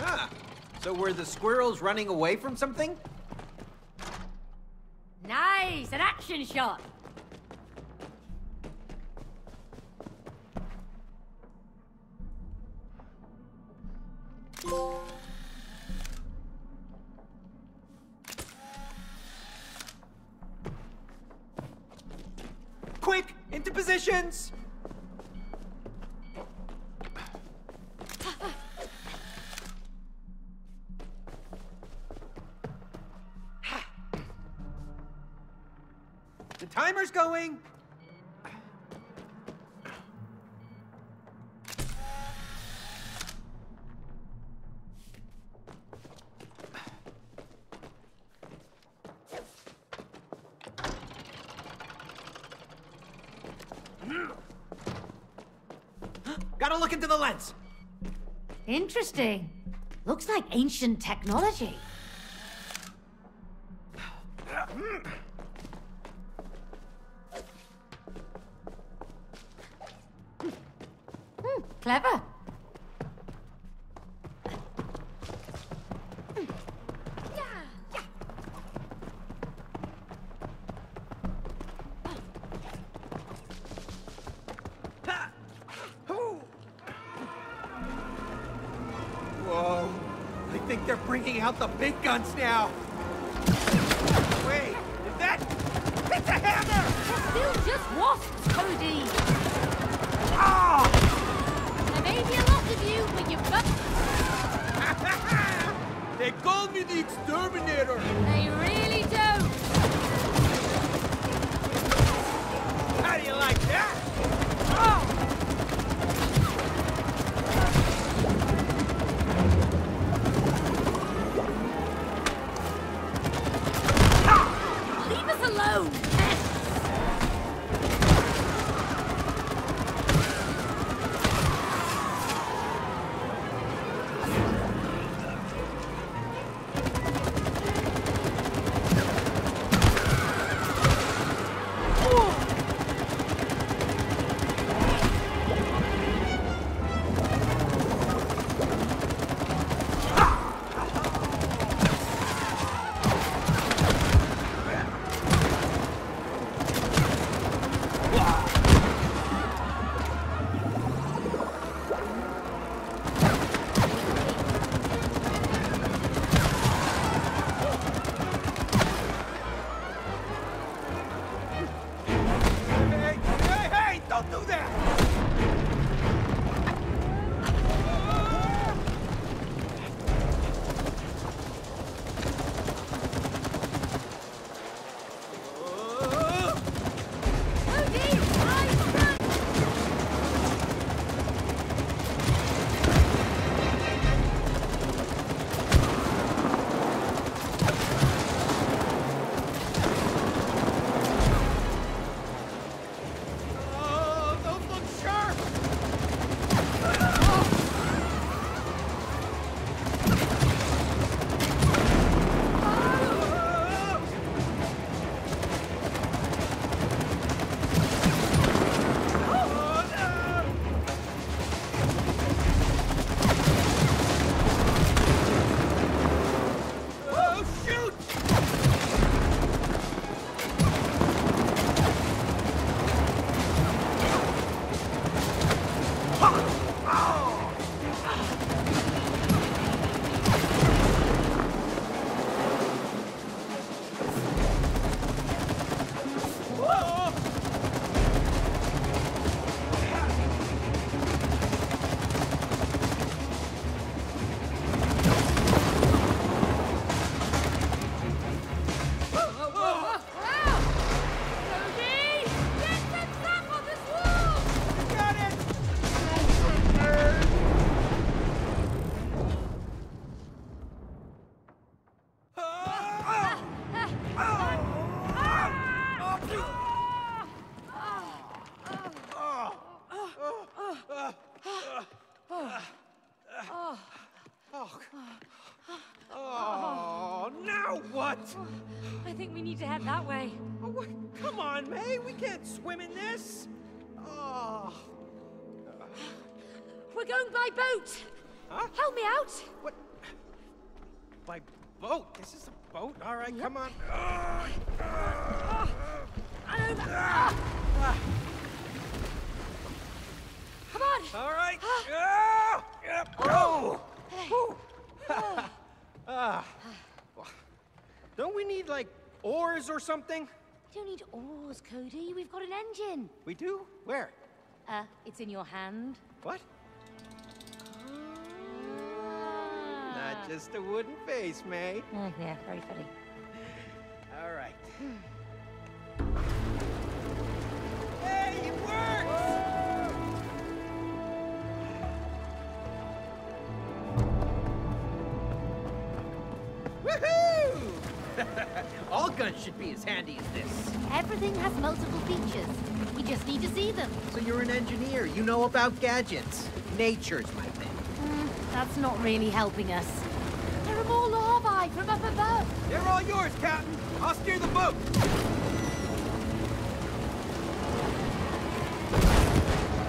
Ah, so were the squirrels running away from something? Nice, an action shot. Interesting. Looks like ancient technology. now. That way. Oh, what? Come on, May. We can't swim in this. Oh. We're going by boat. Huh? Help me out. What? By boat? This is a boat? All right, come on. Ah, And over. Ah. ah. Come on. All right. Ah, yep. Oh. Whew. ah. Don't we need, like, oars or something? We don't need oars, Cody. We've got an engine. We do? Where? Uh, it's in your hand. What? Not just a wooden face, May. Oh, yeah, very funny. All right. hey, it works! Woohoo! All guns should be as handy as this. Everything has multiple features. We just need to see them. So you're an engineer. You know about gadgets. Nature's my thing. Mm, that's not really helping us. There are more larvae from up above. They're all yours, Captain. I'll steer the boat.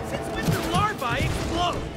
Since when do larvae explode?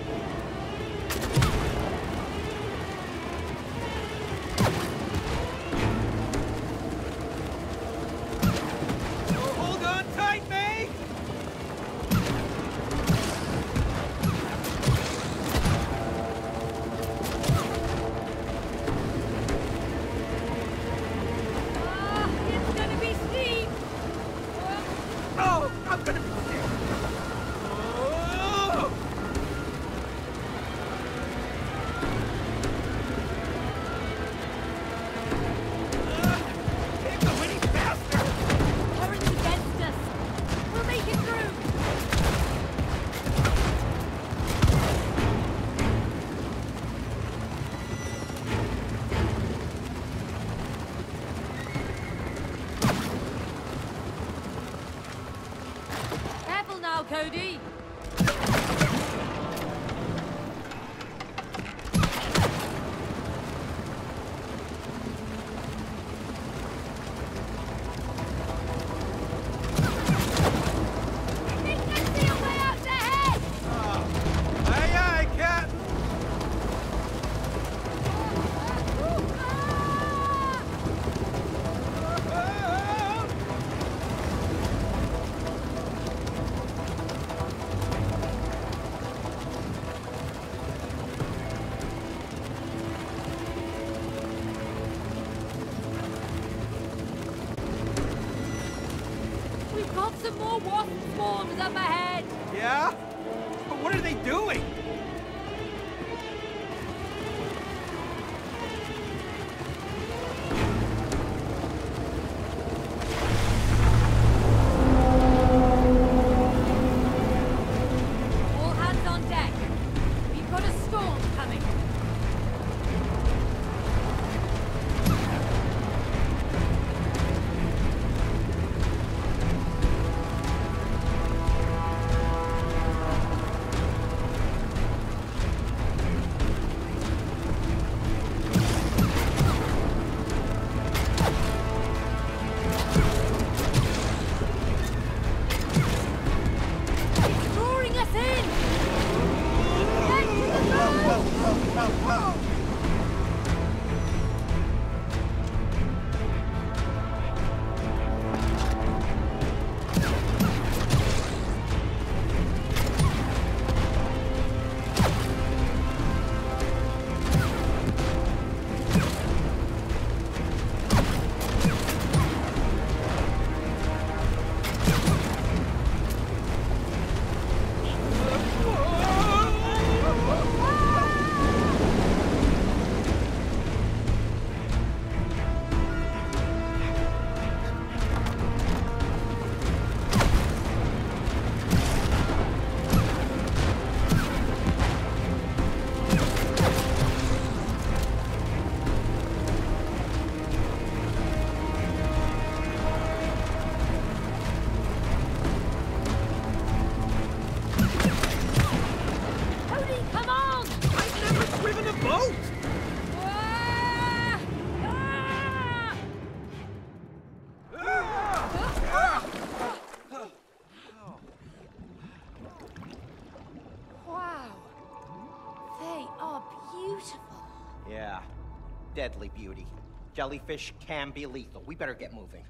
Beauty. Jellyfish can be lethal. We better get moving.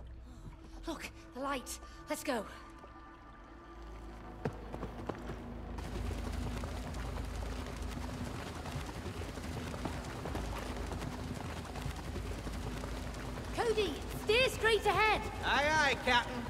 Look, the light. Let's go. Cody, steer straight ahead. Aye, aye, Captain.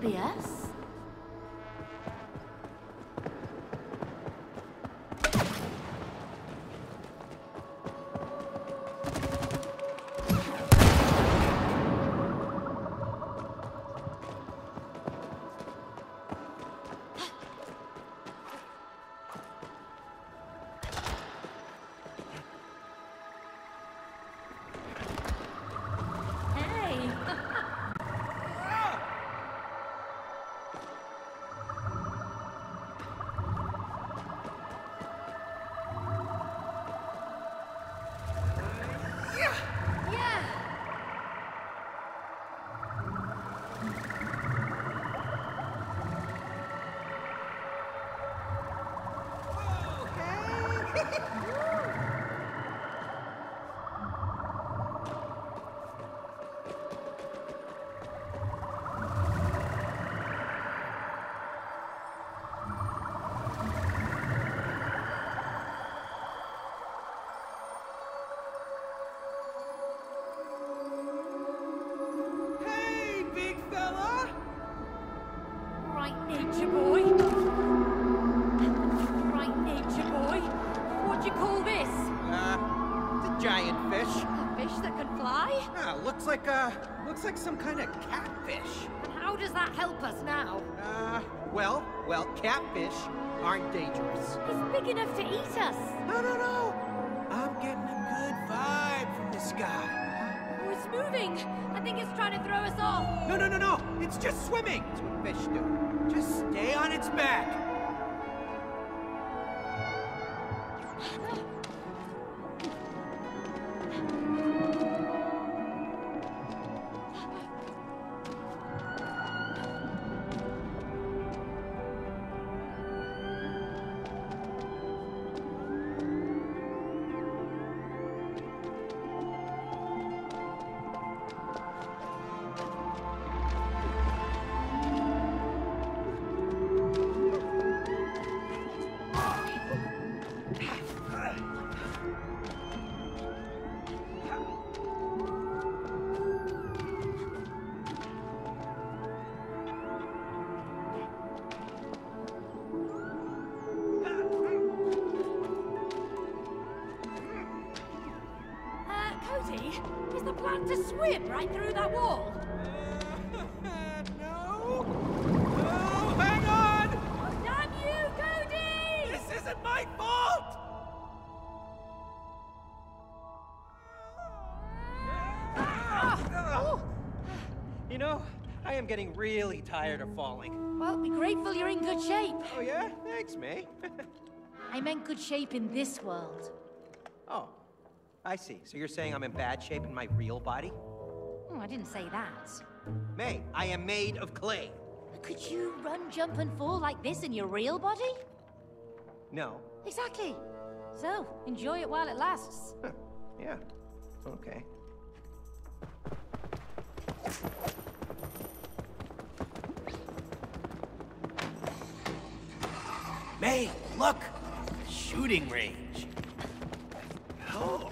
to be, eh? Uh, looks like some kind of catfish. And how does that help us now? Uh, well, well, catfish aren't dangerous. He's big enough to eat us. No, no, no! I'm getting a good vibe from this guy. Oh, it's moving. I think it's trying to throw us off. No, no, no, no! It's just swimming! That's what fish do. Just stay on its back. Plan to swim right through that wall? no! No, hang on! Damn you, Cody! This isn't my fault! Ah! You know, I am getting really tired of falling. Well, be grateful you're in good shape. Oh, yeah? Thanks, May. I meant good shape in this world. I see. So you're saying I'm in bad shape in my real body? Oh, I didn't say that. May, I am made of clay. Could you run, jump, and fall like this in your real body? No. Exactly. So, enjoy it while it lasts. Yeah. Okay. May, look! Shooting range. Oh.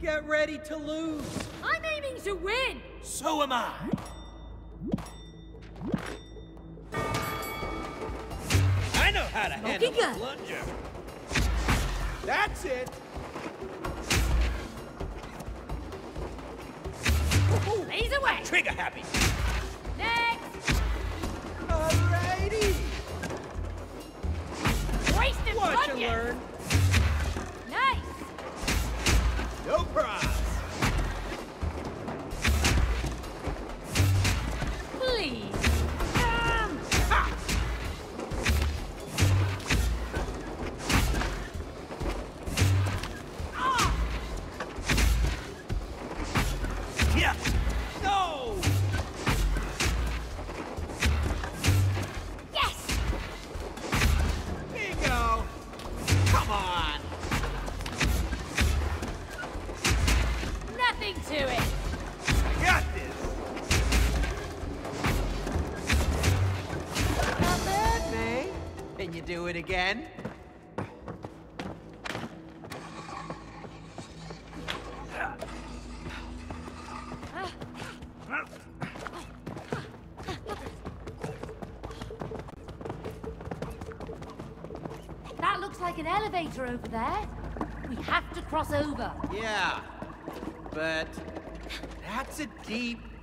Get ready to lose. I'm aiming to win! So am I. I know how to handle a plunger. That's it. Blaze away! Trigger happy. Watch and learn. Nice! No prize. That's a deep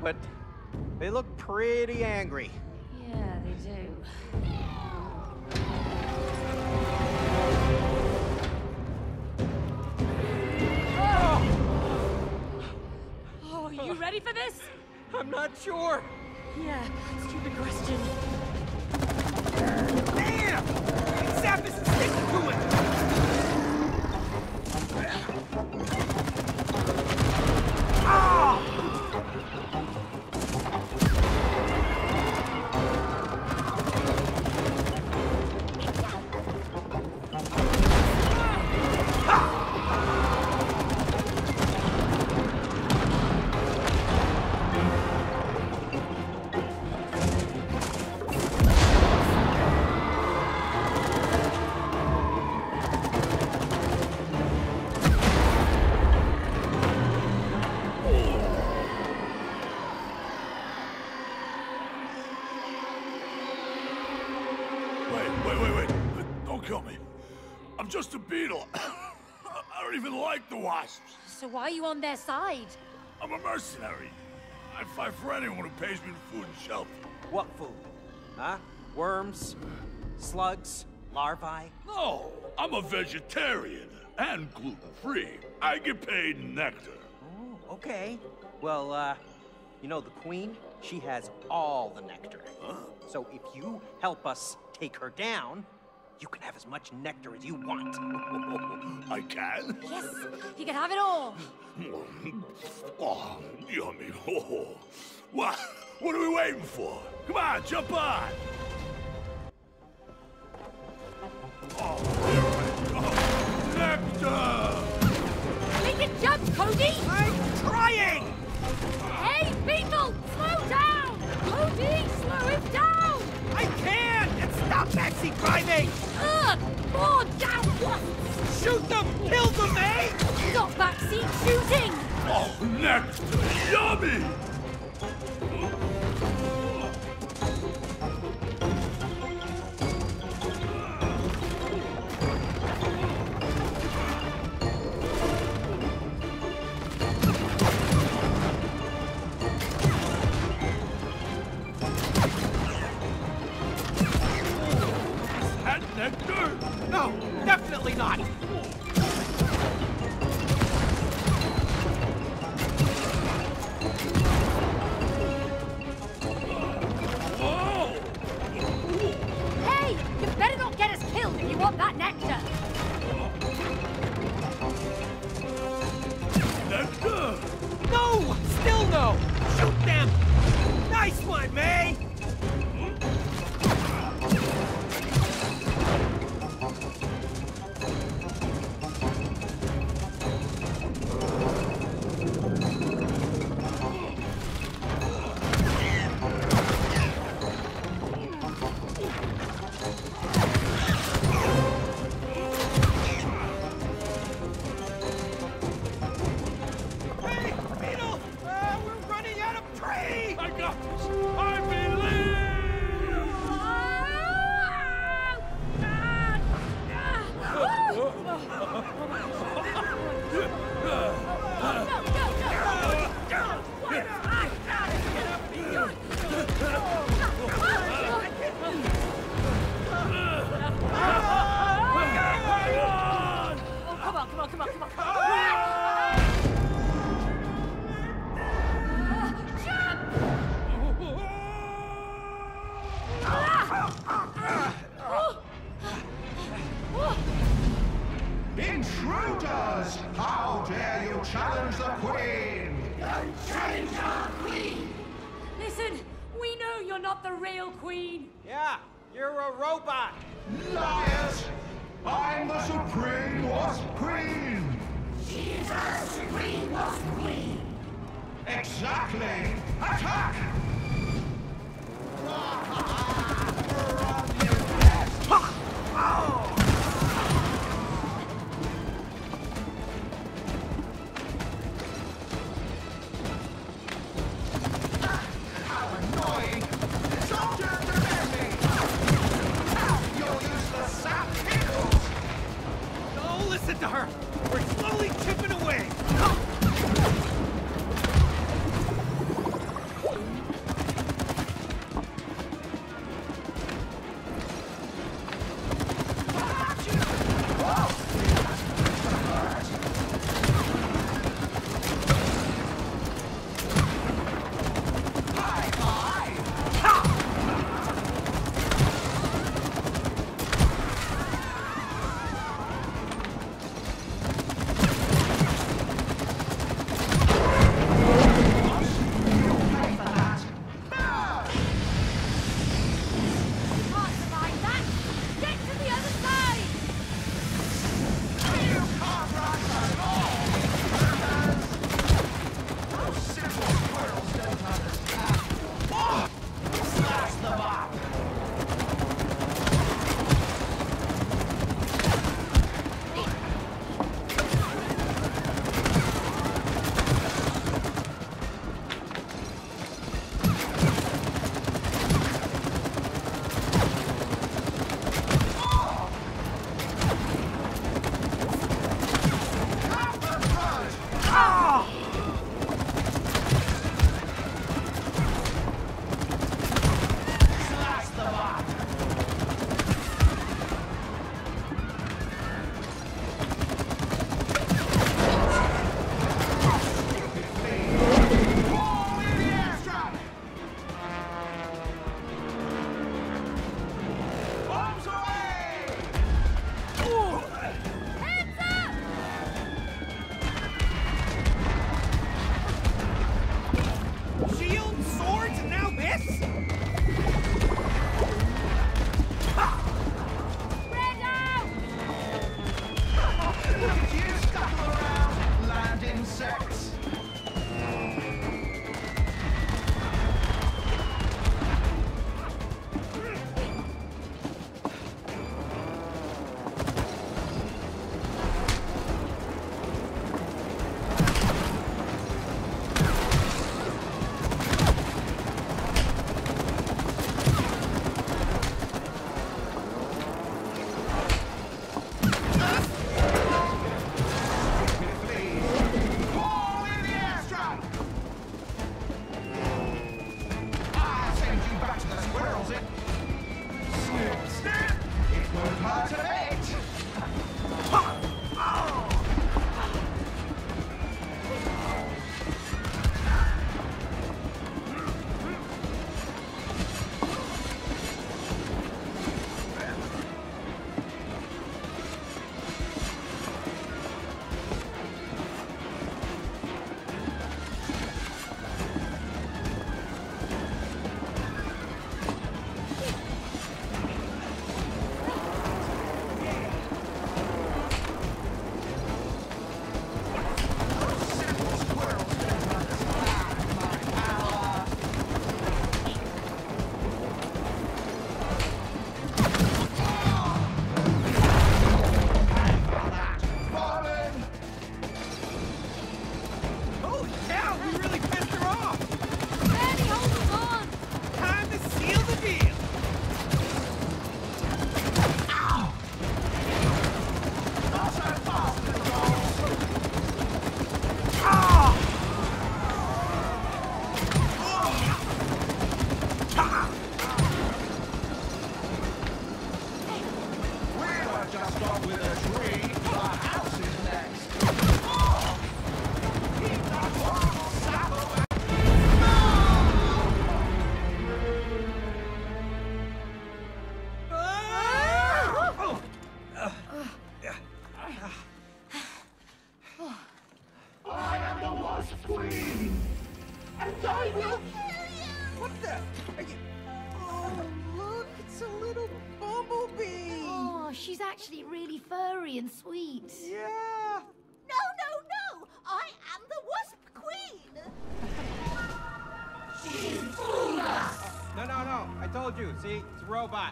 but they look pretty angry. So why are you on their side? I'm a mercenary. I fight for anyone who pays me food and shelter. What food? Huh? Worms? Slugs? Larvae? No, I'm a vegetarian and gluten-free. I get paid nectar. Oh, okay. Well, uh, you know the queen? She has all the nectar. So if you help us take her down, you can have as much nectar as you want. I can? Yes, you can have it all. Oh, yummy. Oh. What? What are we waiting for? Come on, jump on! Oh, oh nectar! Make it jump, Cody! I'm trying! Hey, Beetle! Slow down! Cody, slow him down! I can't! And stop backseat driving! Ugh! More down wasps! Shoot them! Kill them, eh? Not backseat shooting! Oh, nectar! Yummy! Definitely not! Robot.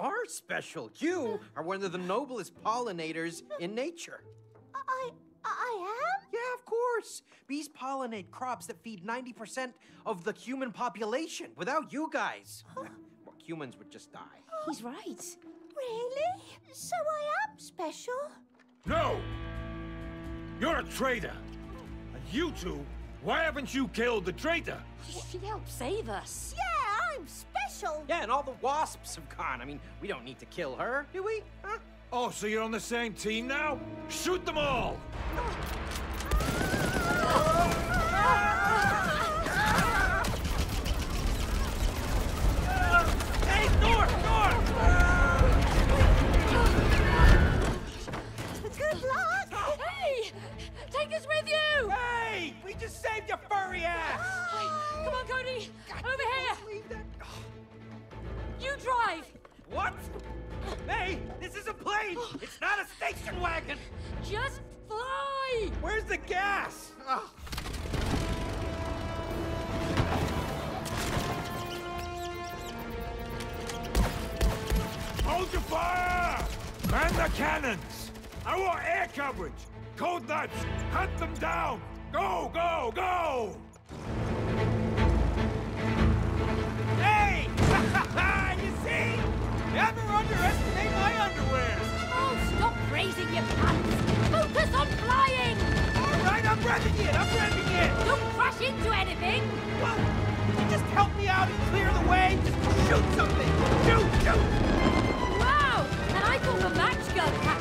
Are special. You are one of the noblest pollinators in nature. I I am? Yeah, of course. Bees pollinate crops that feed 90% of the human population. Without you guys, well, humans would just die. He's right. Really? So I am special? No! You're a traitor! And you two, why haven't you killed the traitor? She helped save us. Yeah, I'm special. Yeah, and all the wasps have gone. I mean, we don't need to kill her, do we? Huh? Oh, so you're on the same team now? Shoot them all! Hey, Thor! Thor! Good luck. Hey! Take us with you! Hey! We just saved your furry ass! Come on, Cody! Over here! You drive! What? Hey, this is a plane! It's not a station wagon! Just fly! Where's the gas? Ugh. Hold your fire! Man the cannons! I want air coverage! Code nuts! Hunt them down! Go, go, go! Never underestimate my underwear! Oh, stop raising your pants! Focus on flying! All right, I'm revving it! I'm revving it! Don't crash into anything! Well, could you just help me out and clear the way? Just shoot something! Shoot, shoot! Wow! And I thought the match gun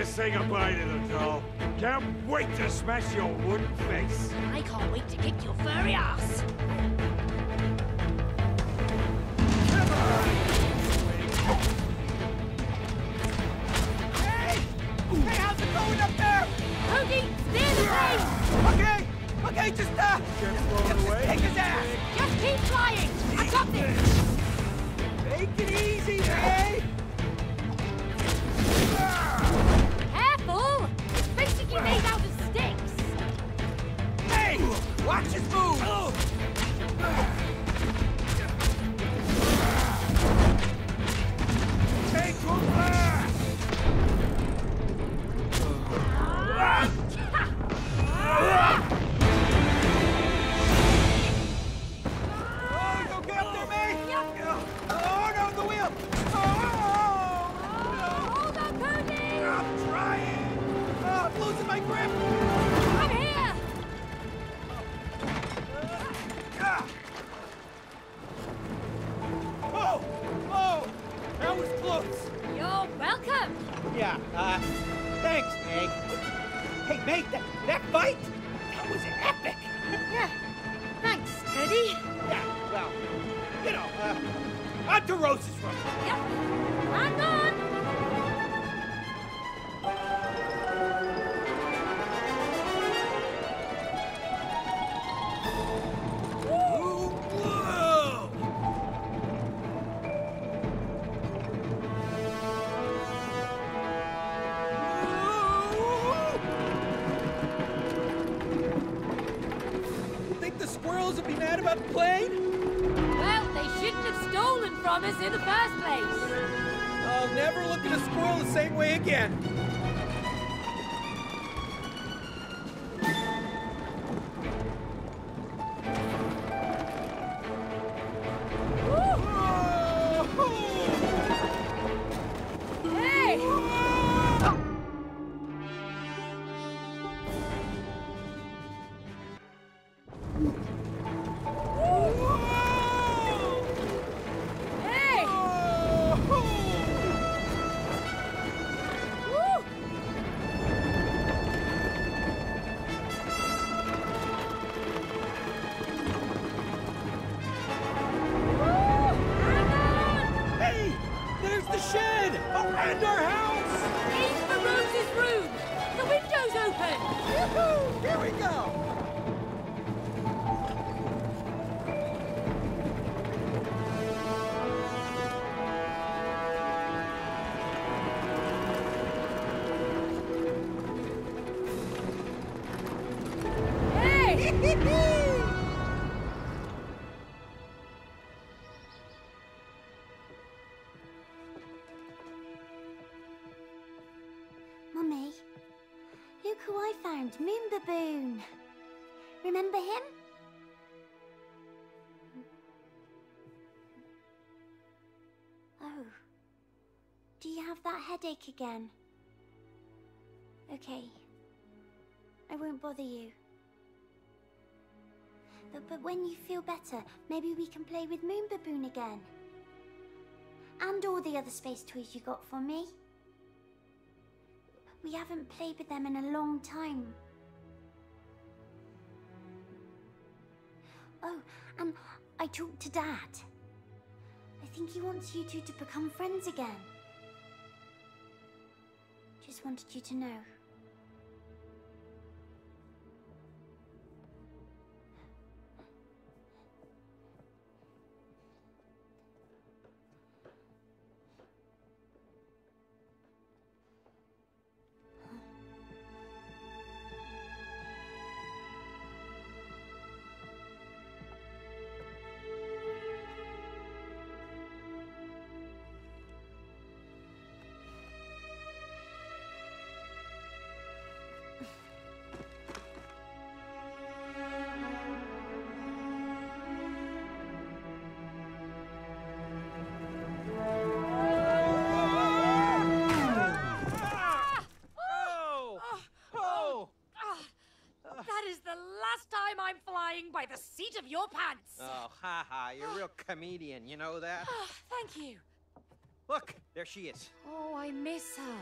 to say goodbye to them, doll. Can't wait to smash your Remember him? Oh. Do you have that headache again? Okay. I won't bother you. But, but when you feel better, maybe we can play with Moon Baboon again. And all the other space toys you got for me. We haven't played with them in a long time. Oh, and I talked to Dad. I think he wants you two to become friends again. Just wanted you to know. Your pants. Oh, ha ha, you're a real comedian, you know that? Ah, thank you. Look, there she is. Oh, I miss her.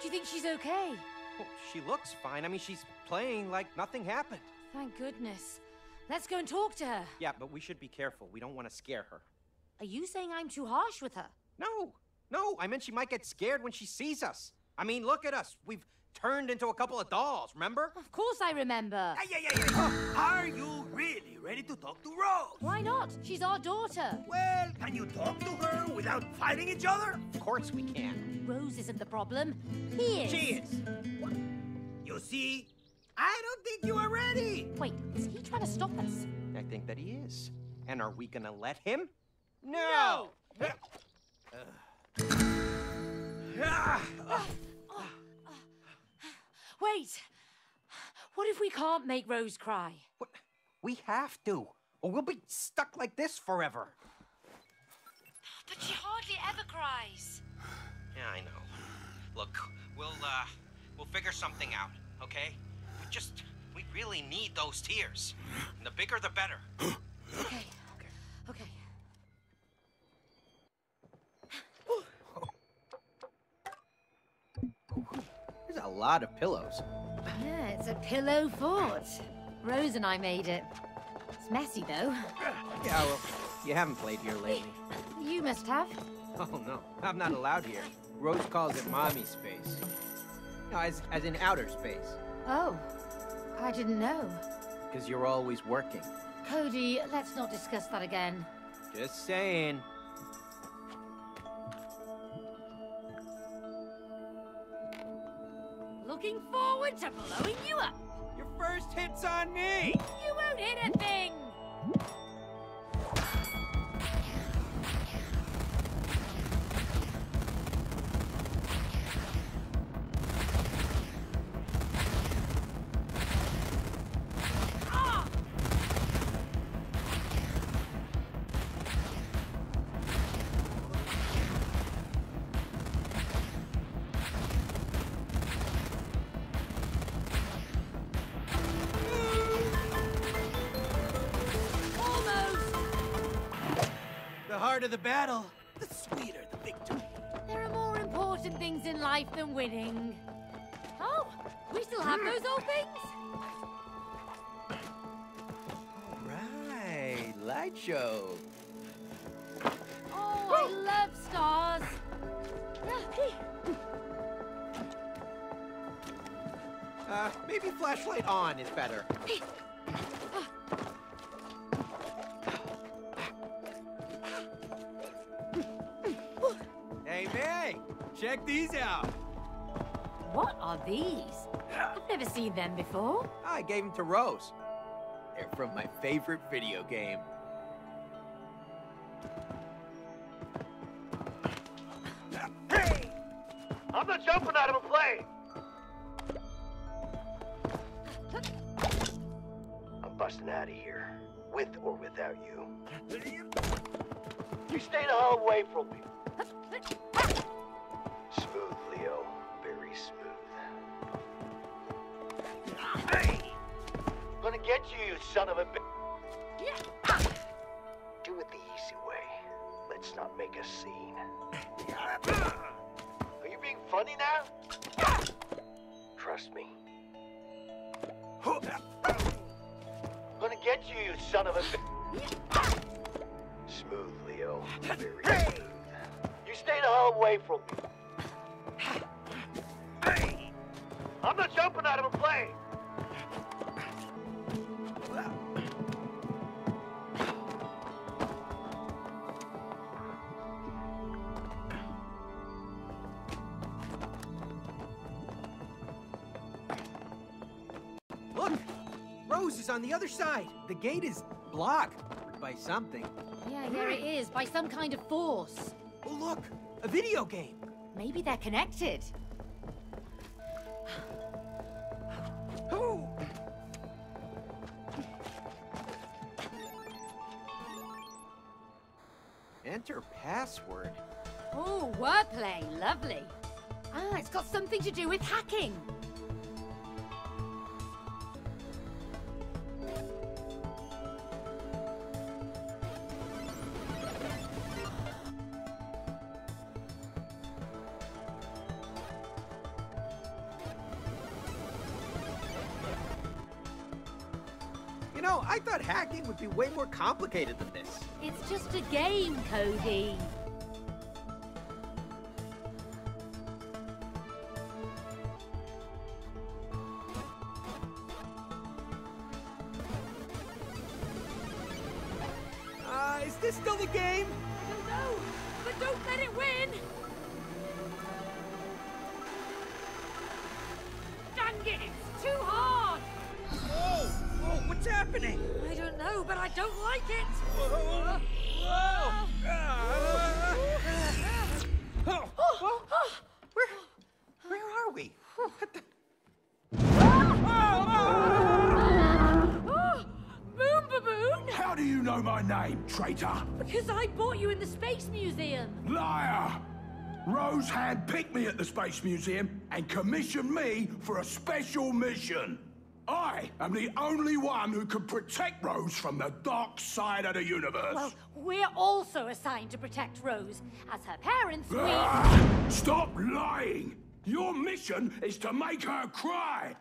Do you think she's okay? Well, she looks fine. I mean, she's playing like nothing happened. Thank goodness. Let's go and talk to her. Yeah, but we should be careful. We don't want to scare her. Are you saying I'm too harsh with her? No, no, I meant she might get scared when she sees us. I mean, look at us. We've turned into a couple of dolls, remember? Of course I remember. Yeah, yeah, yeah. Oh, are you really ready to talk to Rose? Why not? She's our daughter. Well, can you talk to her without fighting each other? Of course we can. Rose isn't the problem. He is. She is. What? You see, I don't think you are ready. Wait, is he trying to stop us? I think that he is. And are we gonna let him? No! Ah. Ah. Wait. What if we can't make Rose cry? We have to, or we'll be stuck like this forever. But she hardly ever cries. Yeah, I know. Look, we'll uh we'll figure something out, okay? We just we really need those tears. And the bigger the better. Okay. Okay. Okay. a lot of pillows. Yeah, it's a pillow fort. Rose and I made it. It's messy, though. Yeah, well, you haven't played here lately. You must have. Oh no, I'm not allowed here. Rose calls it mommy space. No, as as in outer space. Oh, I didn't know. Because you're always working. Cody, let's not discuss that again. Just saying. Looking forward to blowing you up. Your first hit's on me. You won't hit a thing. Harder the battle, the sweeter the victory. There are more important things in life than winning. Oh, we still have those old things? Right, light show. Oh, I love stars. Uh, maybe flashlight on is better. Check these out. What are these? I've never seen them before. I gave them to Rose. They're from my favorite video game. Hey! I'm not jumping out of a plane. I'm busting out of here, with or without you. You stay the hell away from me. Smooth, Leo. Very smooth. Hey! Gonna get you, you son of a bitch. Do it the easy way. Let's not make a scene. Are you being funny now? Trust me. Gonna get you, you son of a bitch. Smooth, Leo. Very smooth. You stay the hell away from me. I'm not jumping out of a plane. Look! Rose is on the other side. The gate is blocked by something. Yeah, yeah, it is. By some kind of force. Oh, look! A video game! Maybe they're connected. Oh! Enter password. Oh, wordplay. Lovely. Ah, it's got something to do with hacking. Complicated than this. It's just a game, Cody. Space Museum and commissioned me for a special mission. I am the only one who can protect Rose from the dark side of the universe. Well, we're also assigned to protect Rose. As her parents, we... Ah! Stop lying! Your mission is to make her cry!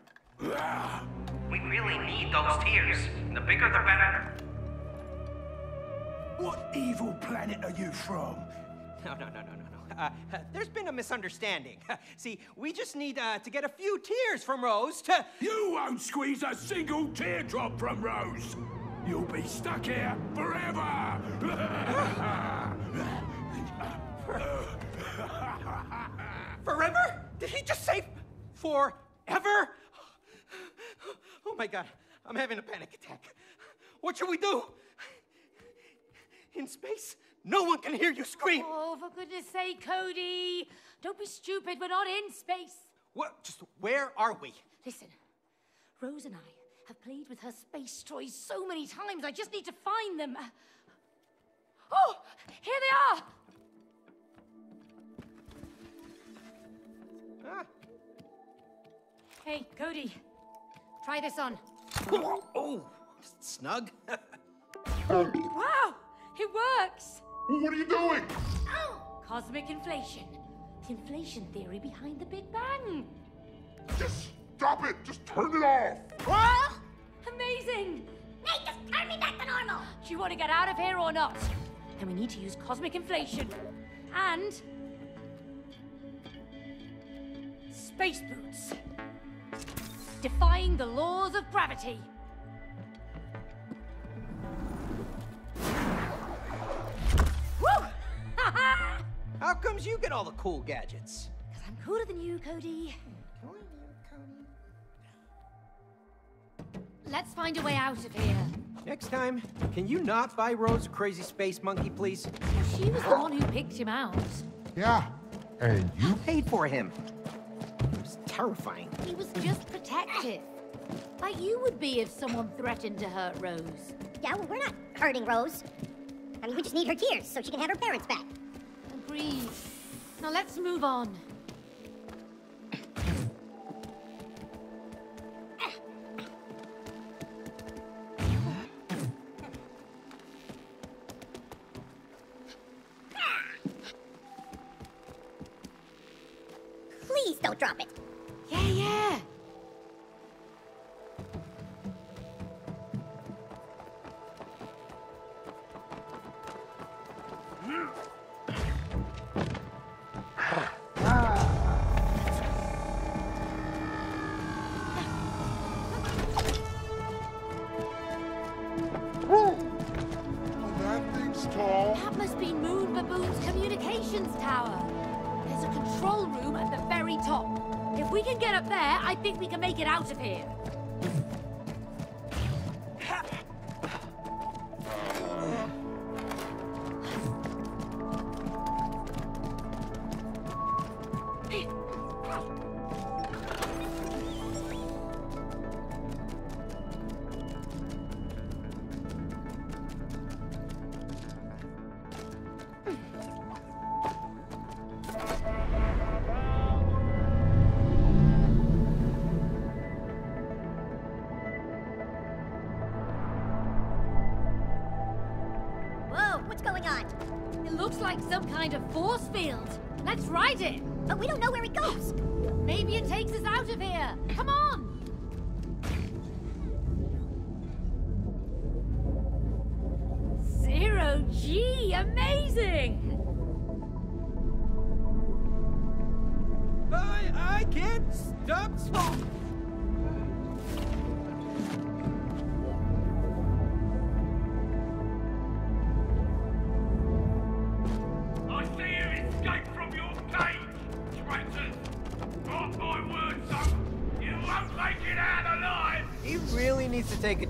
Ah! We really need those tears. The bigger the better. What evil planet are you from? No, no, no, no, no, no. Uh, there's been a misunderstanding. See, we just need uh, to get a few tears from Rose to. You won't squeeze a single teardrop from Rose! You'll be stuck here forever! Forever? Did he just say forever? Oh my god, I'm having a panic attack. What should we do? In space, no one can hear you scream. Oh, for goodness sake, Cody. Don't be stupid. We're not in space. What? Just where are we? Listen, Rose and I have played with her space toys so many times. I just need to find them. Oh, here they are. Ah. Hey, Cody. Try this on. Oh, Oh, snug. Wow, it works. What are you doing? Cosmic inflation. The inflation theory behind the Big Bang. Just stop it! Just turn it off! What? Amazing. Nate, just turn me back to normal. Do you want to get out of here or not? Then we need to use cosmic inflation. And... Space boots. Defying the laws of gravity. How comes you get all the cool gadgets? Because I'm cooler than you, Cody. Can we, Cody? Let's find a way out of here. Next time, can you not buy Rose a crazy space monkey, please? She was the one who picked him out. Yeah, and you Paid for him. It was terrifying. He was just protective. Like you would be if someone threatened to hurt Rose. Yeah, well, we're not hurting Rose. I mean, we just need her tears so she can have her parents back. Agreed. Now let's move on. I think we can make it out of here.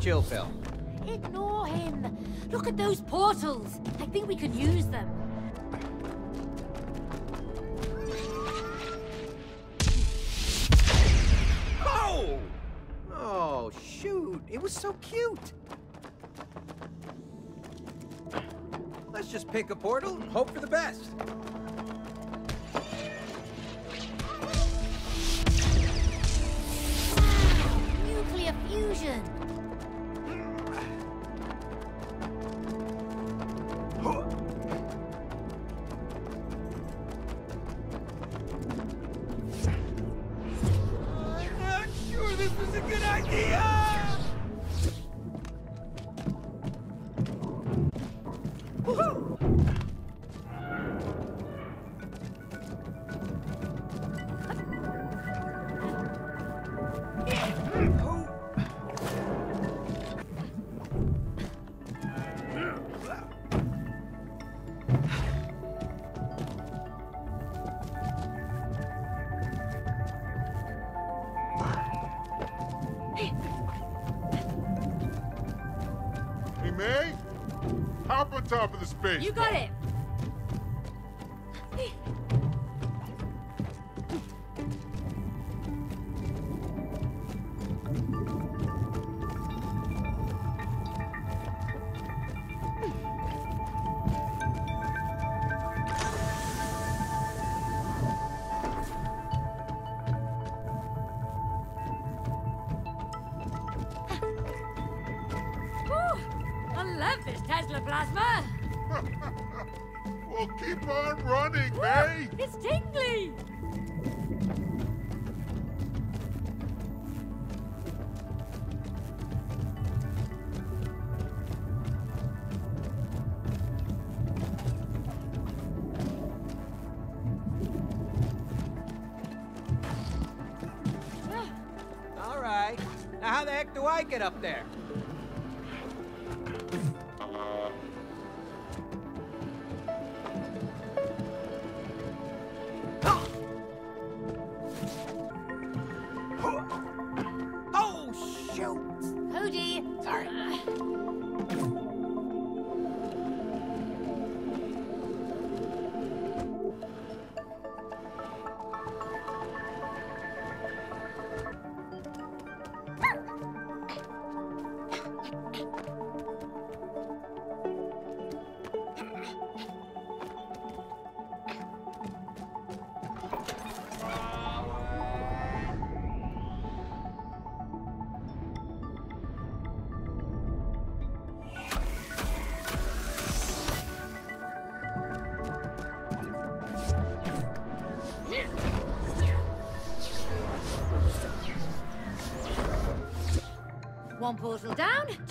chill pill. Ignore him. Look at those portals. I think we can use them. Oh! Oh, shoot. It was so cute. Let's just pick a portal and hope for the best. Wow, nuclear fusion! How the heck do I get up there?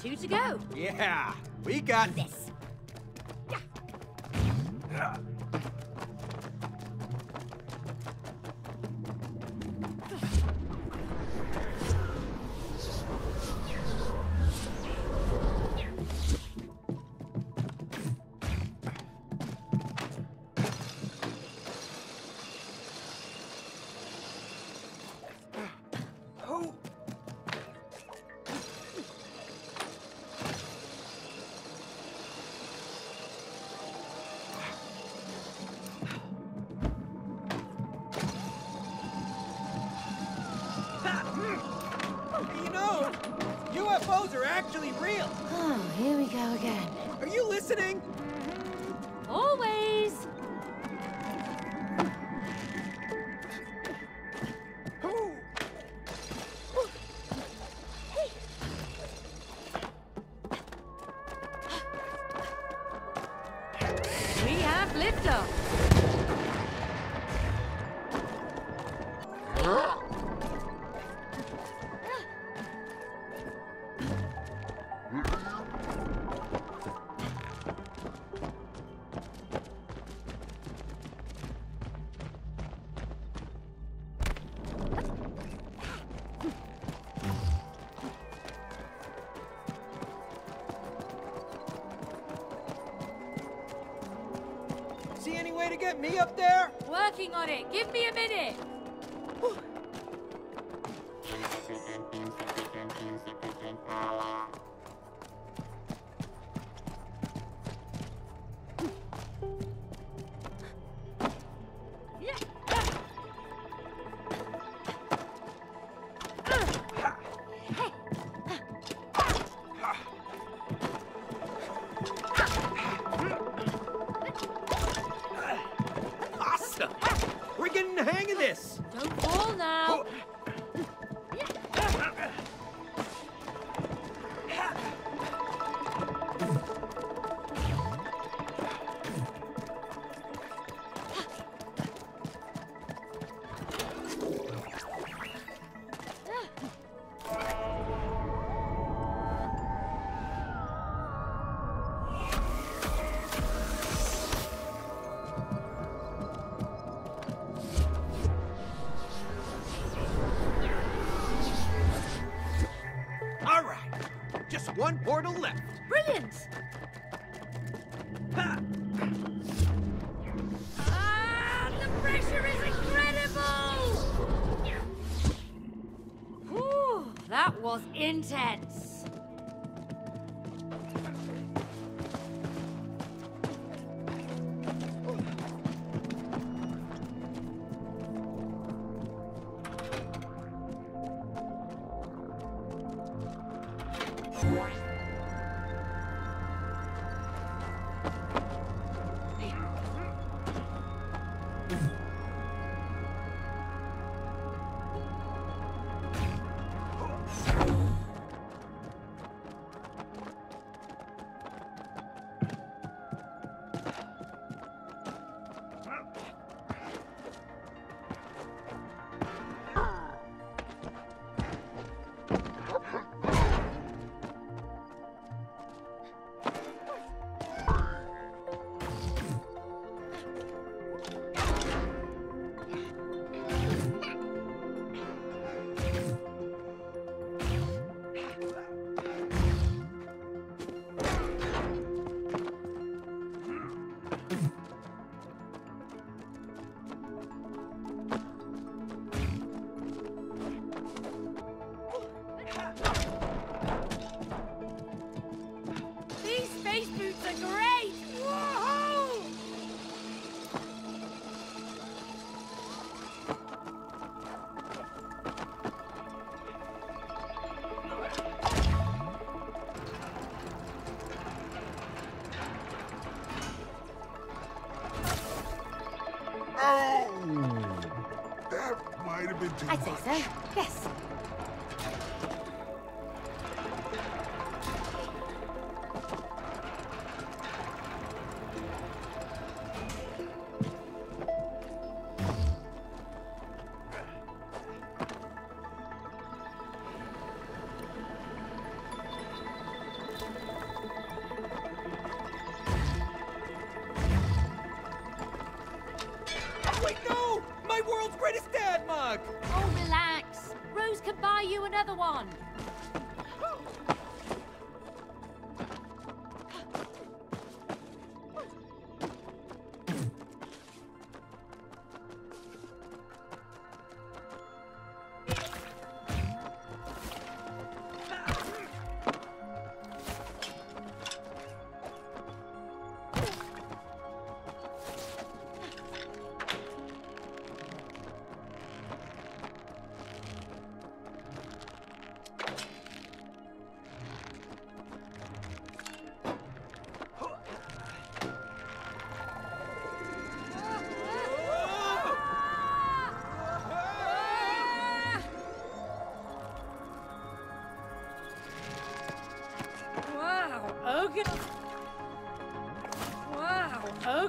Two to go. Yeah, we got this. Was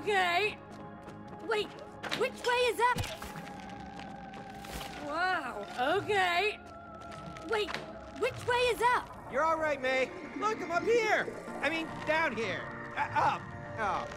okay. Wait, which way is up? Wow, okay. Wait, which way is up? You're all right, May. Look, I'm up here. I mean, down here. Uh, up. Oh,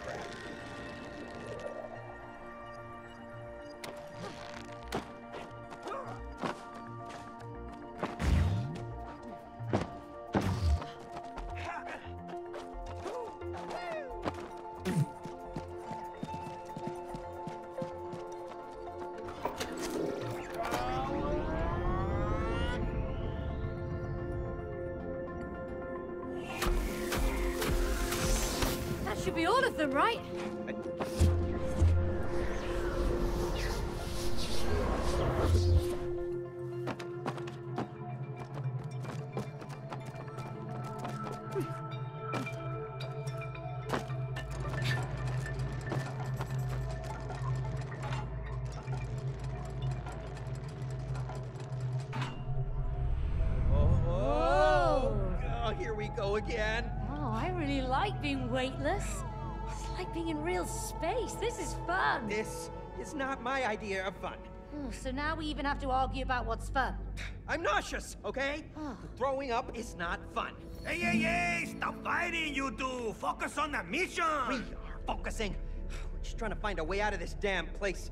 space. This is fun. This is not my idea of fun. Oh, so now we even have to argue about what's fun. I'm nauseous, okay? Oh. Throwing up is not fun. Hey, hey, hey! Stop fighting, you two! Focus on the mission! We are focusing. We're just trying to find a way out of this damn place.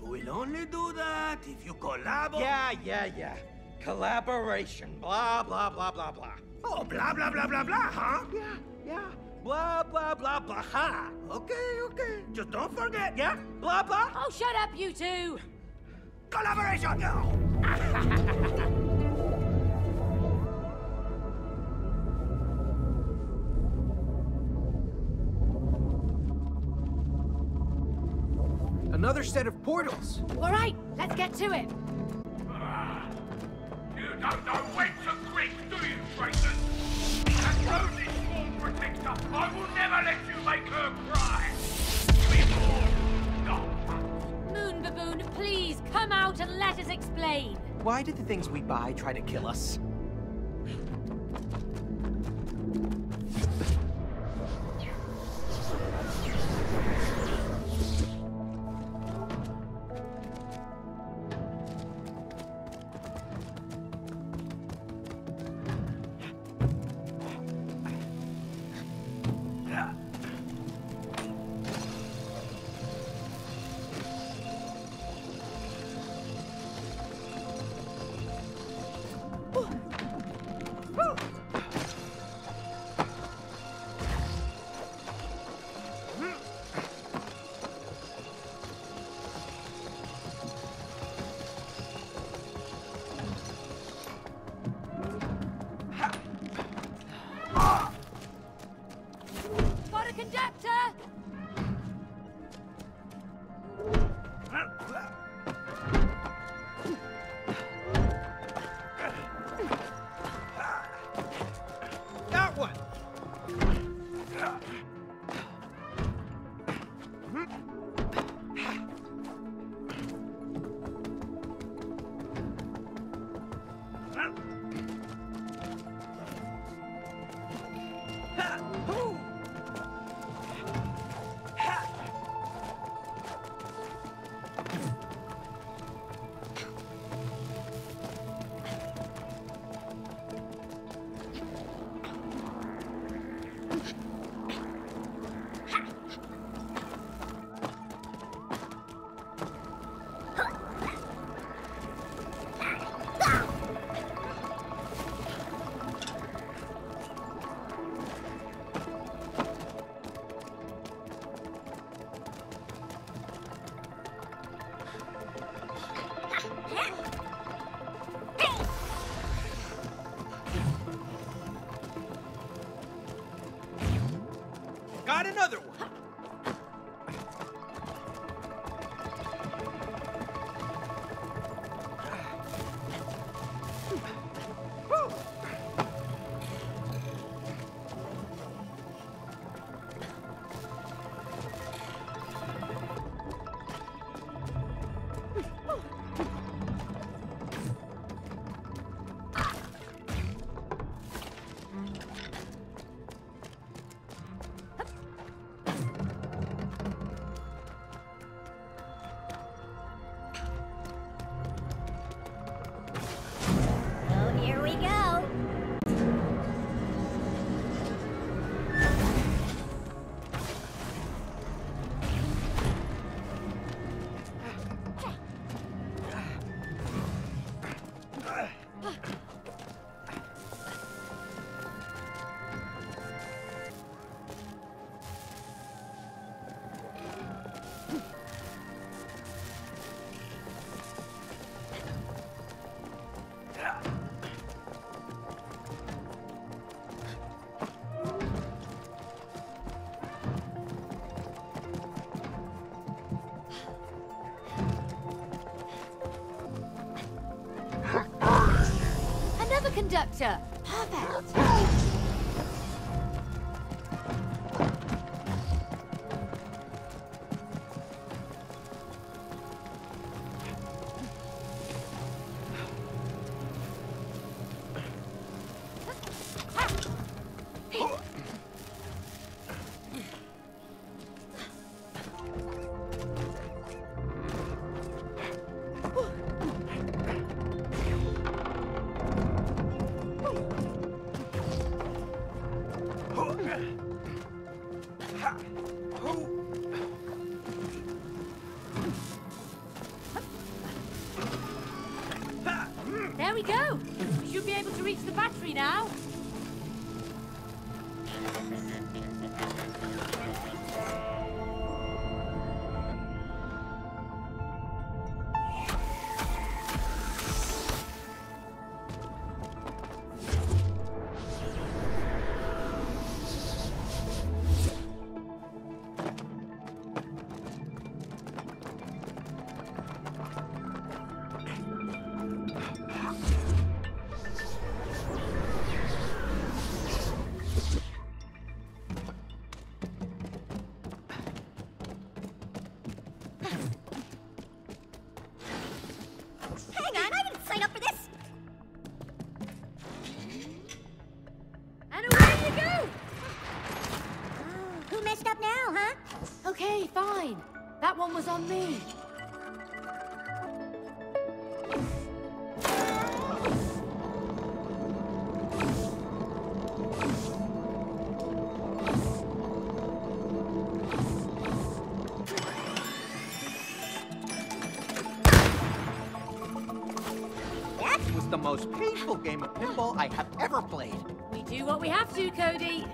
You will only do that if you collaborate. Yeah, yeah, yeah. Collaboration. Blah, blah, blah, blah, blah. Oh, blah, blah, blah, blah, blah, huh? Yeah, yeah. Blah, blah, blah, blah, ha. Okay, okay. Just don't forget, yeah? Blah, blah. Oh, shut up, you two! Collaboration, go! Another set of portals. All right, let's get to it. Why did the things we buy try to kill us? conductor. Perfect. most painful game of pinball I have ever played. We do what we have to, Cody.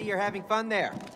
see you're having fun there.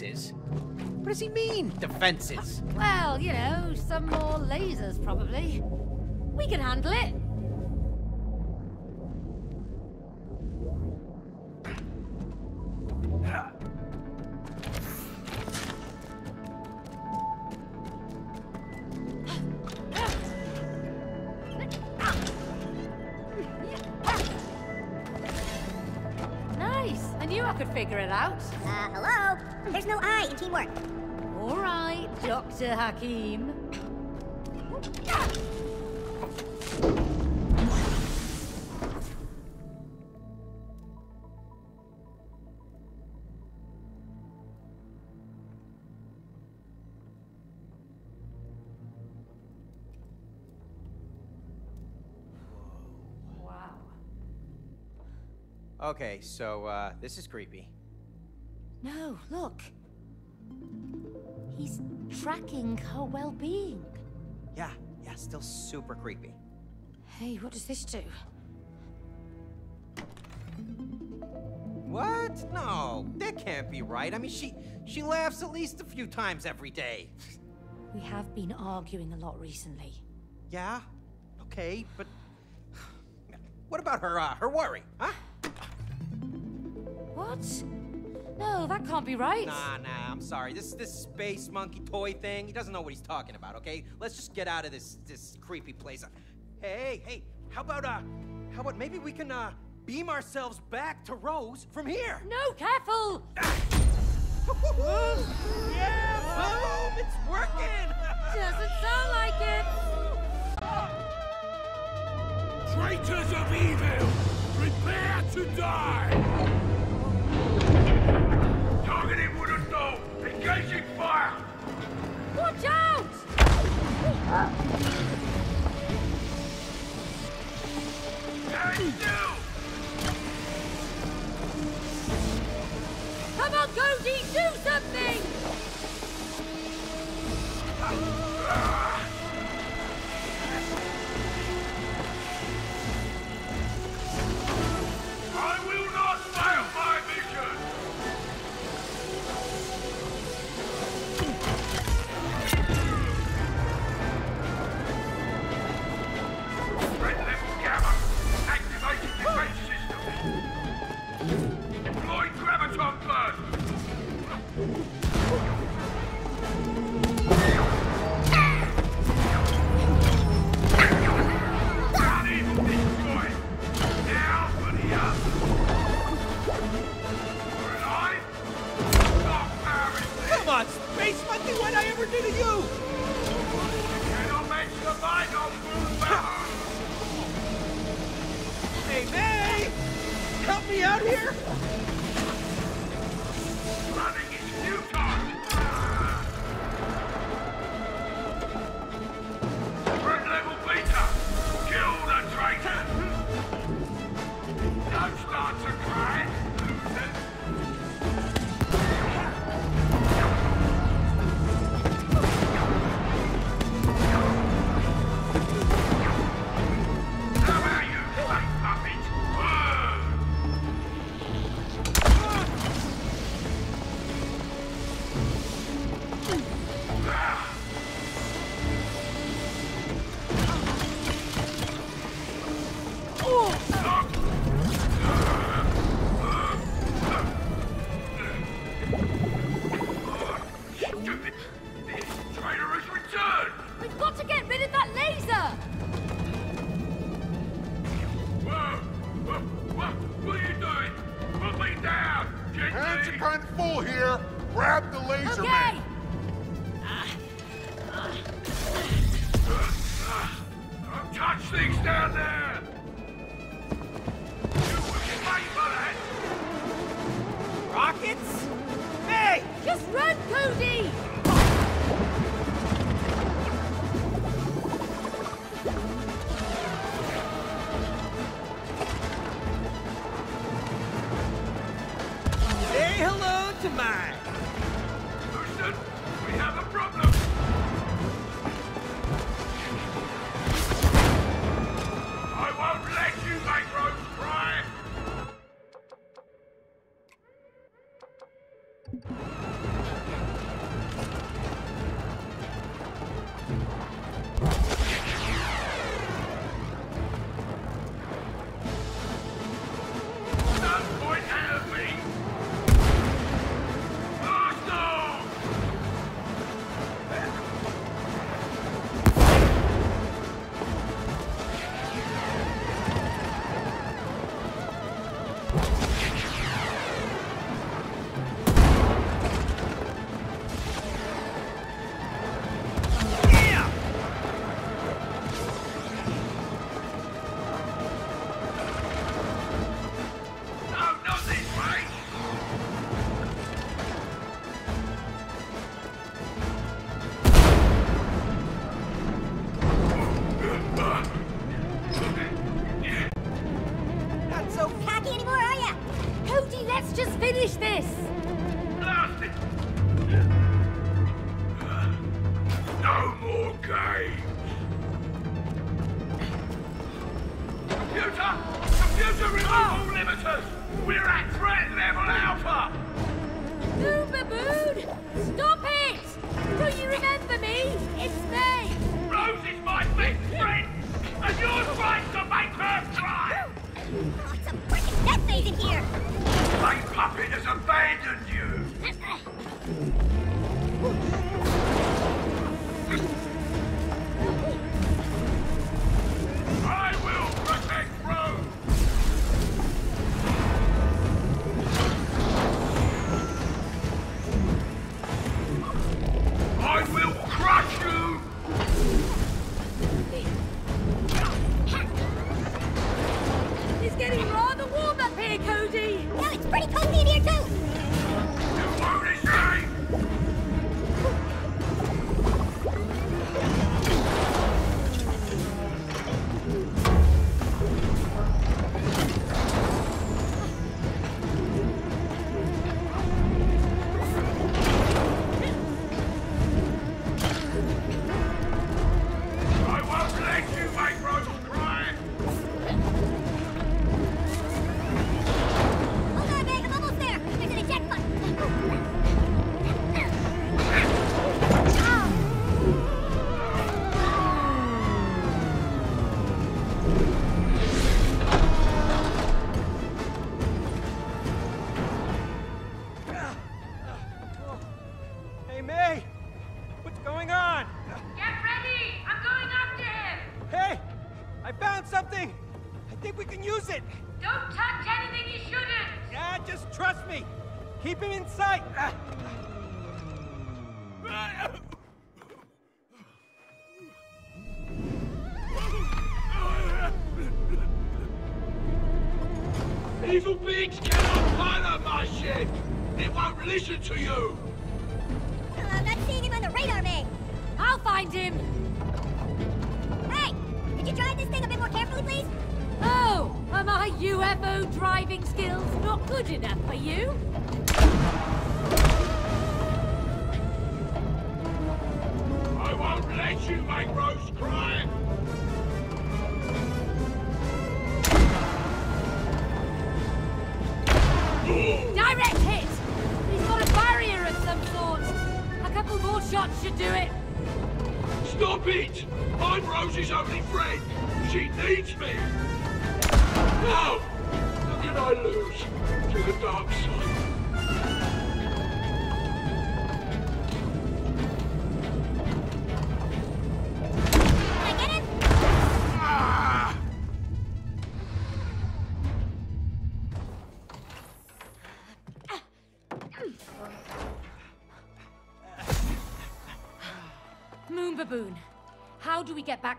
Defenses? What does he mean, defenses? Well, you know, some more lasers probably. We can handle it. Nice. I knew I could figure it out. Hello? There's no I in teamwork. All right, Dr. Hakim. Wow. Okay, so, uh, this is creepy. Her well-being. Yeah, yeah, still super creepy. Hey, what does this do? What? No, that can't be right. I mean, she she laughs at least a few times every day. We have been arguing a lot recently. Yeah, okay, but what about her uh, her worry, huh? What? No, that can't be right. Nah, nah, I'm sorry. This this space monkey toy thing, he doesn't know what he's talking about, okay? Let's just get out of this this creepy place. Hey, hey, how about uh how about maybe we can uh beam ourselves back to Rose from here? No, careful! yeah, boom! It's working! Doesn't sound like it. Traitors of evil!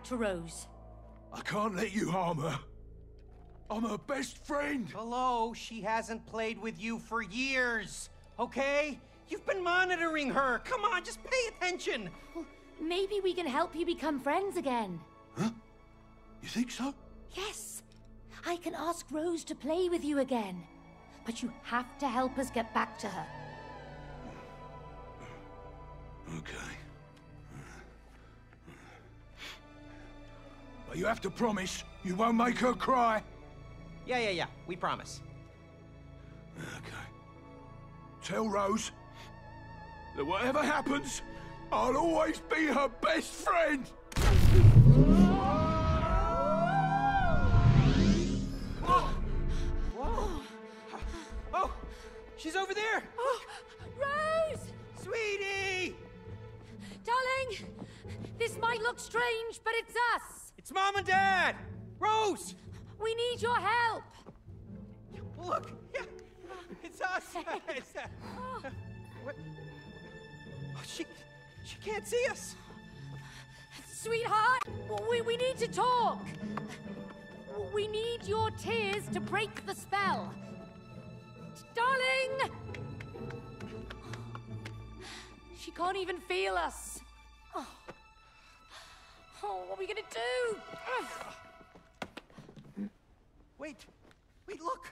Back to Rose? I can't let you harm her. I'm her best friend. Hello, she hasn't played with you for years, okay? You've been monitoring her. Come on, just pay attention. Well, maybe we can help you become friends again. Huh? You think so? Yes. I can ask Rose to play with you again. But you have to help us get back to her. Okay. But you have to promise you won't make her cry. Yeah, yeah, yeah. We promise. Okay. Tell Rose that whatever happens, I'll always be her best friend. Whoa! Oh, oh, she's over there. Oh, Rose! Sweetie! Darling, this might look strange, but it's us. It's Mom and Dad. Rose. We need your help. Look, yeah, it's us. It's, uh, what? Oh, she, she can't see us. Sweetheart, we, we need to talk. We need your tears to break the spell. Darling! She can't even feel us. Oh, what are we gonna do? Wait, wait, look.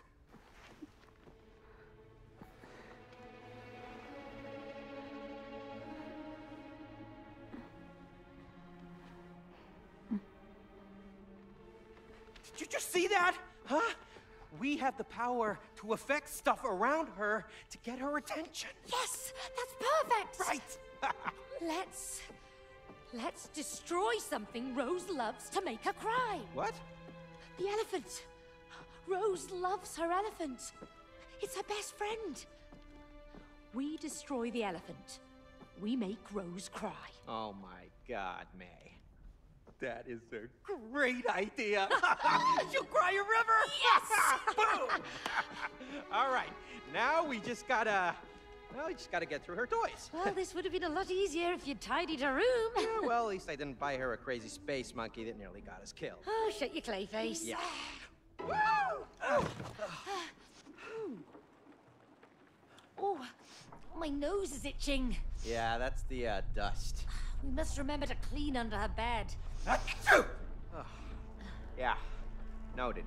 Did you just see that? Huh? We have the power to affect stuff around her to get her attention. Yes, that's perfect. Right. let's let's destroy something Rose loves to make her cry. What? The elephant. Rose loves her elephant. It's her best friend. We destroy the elephant. We make Rose cry. Oh my God, May. That is a great idea. She'll cry a river. Yes. Boom. All right. Now we just gotta. Well, we just gotta get through her toys. Well, this would have been a lot easier if you'd tidied her room. yeah, well, at least I didn't buy her a crazy space monkey that nearly got us killed. Oh, shut your clay face. Yeah. Oh, my nose is itching. Yeah, that's the uh, dust. We must remember to clean under her bed. Oh. Yeah, noted.